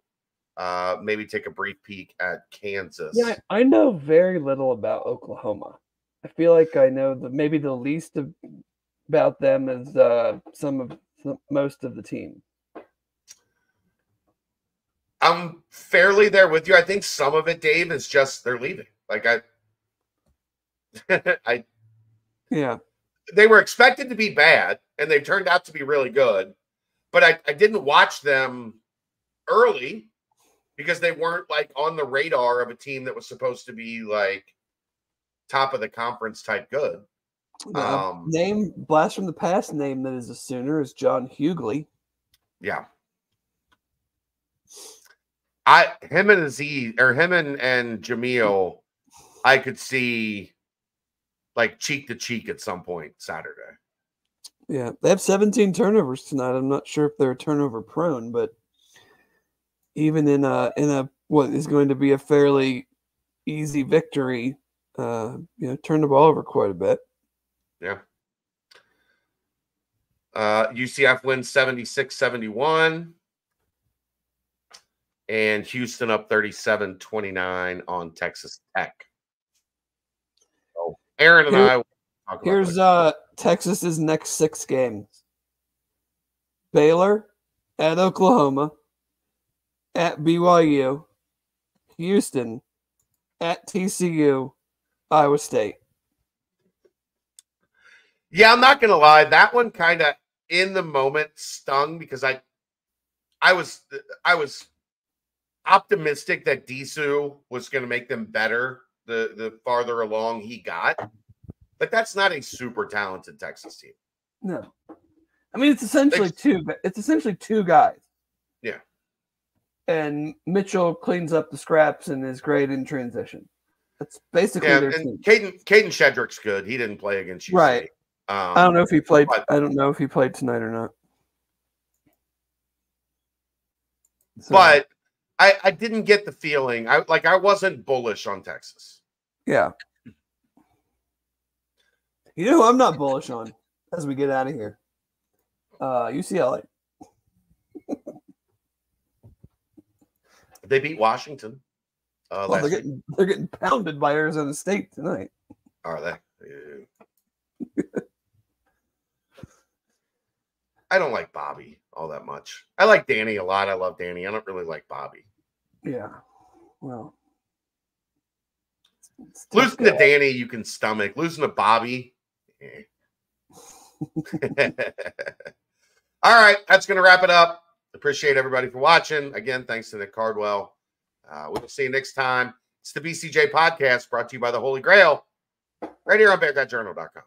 Uh, maybe take a brief peek at Kansas. Yeah, I I know very little about Oklahoma. I feel like I know the maybe the least of, about them as uh, some of some, most of the team. I'm fairly there with you. I think some of it, Dave, is just they're leaving. Like I, I Yeah, they were expected to be bad, and they turned out to be really good. But I, I didn't watch them early because they weren't like on the radar of a team that was supposed to be like top of the conference type good. Um, name blast from the past name that is a Sooner is John Hugley. Yeah. I him and Aziz or him and, and Jamille, I could see like cheek to cheek at some point Saturday. Yeah, they have 17 turnovers tonight. I'm not sure if they're turnover prone, but even in a in a what is going to be a fairly easy victory, uh, you know, turn the ball over quite a bit. Yeah. Uh UCF wins 76 71. And Houston up 37 29 on Texas Tech. So Aaron and Here- I will talk Here's uh Texas's next six games. Baylor at Oklahoma, at BYU, Houston, at TCU, Iowa State. Yeah, I'm not gonna lie. That one kind of in the moment stung because I I was I was optimistic that Disu was going to make them better the the farther along he got. But that's not a super talented Texas team. No. I mean, it's essentially two. It's essentially two guys. Yeah. And Mitchell cleans up the scraps and is great in transition. That's basically Yeah, their and team. Kadin Kadin Shedrick's good. He didn't play against you. Right. Um, I don't know if he played. but- I don't know if he played tonight or not. So, but I, I didn't get the feeling. I like I wasn't bullish on Texas. yeah. You know who I'm not bullish on as we get out of here? Uh, UCLA. They beat Washington. Uh, Well, last they're getting they're getting pounded by Arizona State tonight. Are they? Ew. I don't like Bobby all that much. I like Danny a lot. I love Danny. I don't really like Bobby. Yeah. Well. Losing to. Danny, you can stomach. Losing to Bobby. eh. all right, that's going to wrap it up. Appreciate everybody for watching. Again, thanks to Nic Cardwell. Uh, we'll see you next time. It's the BCJ podcast brought to you by the Holy Grail right here on BearcatJournal.com.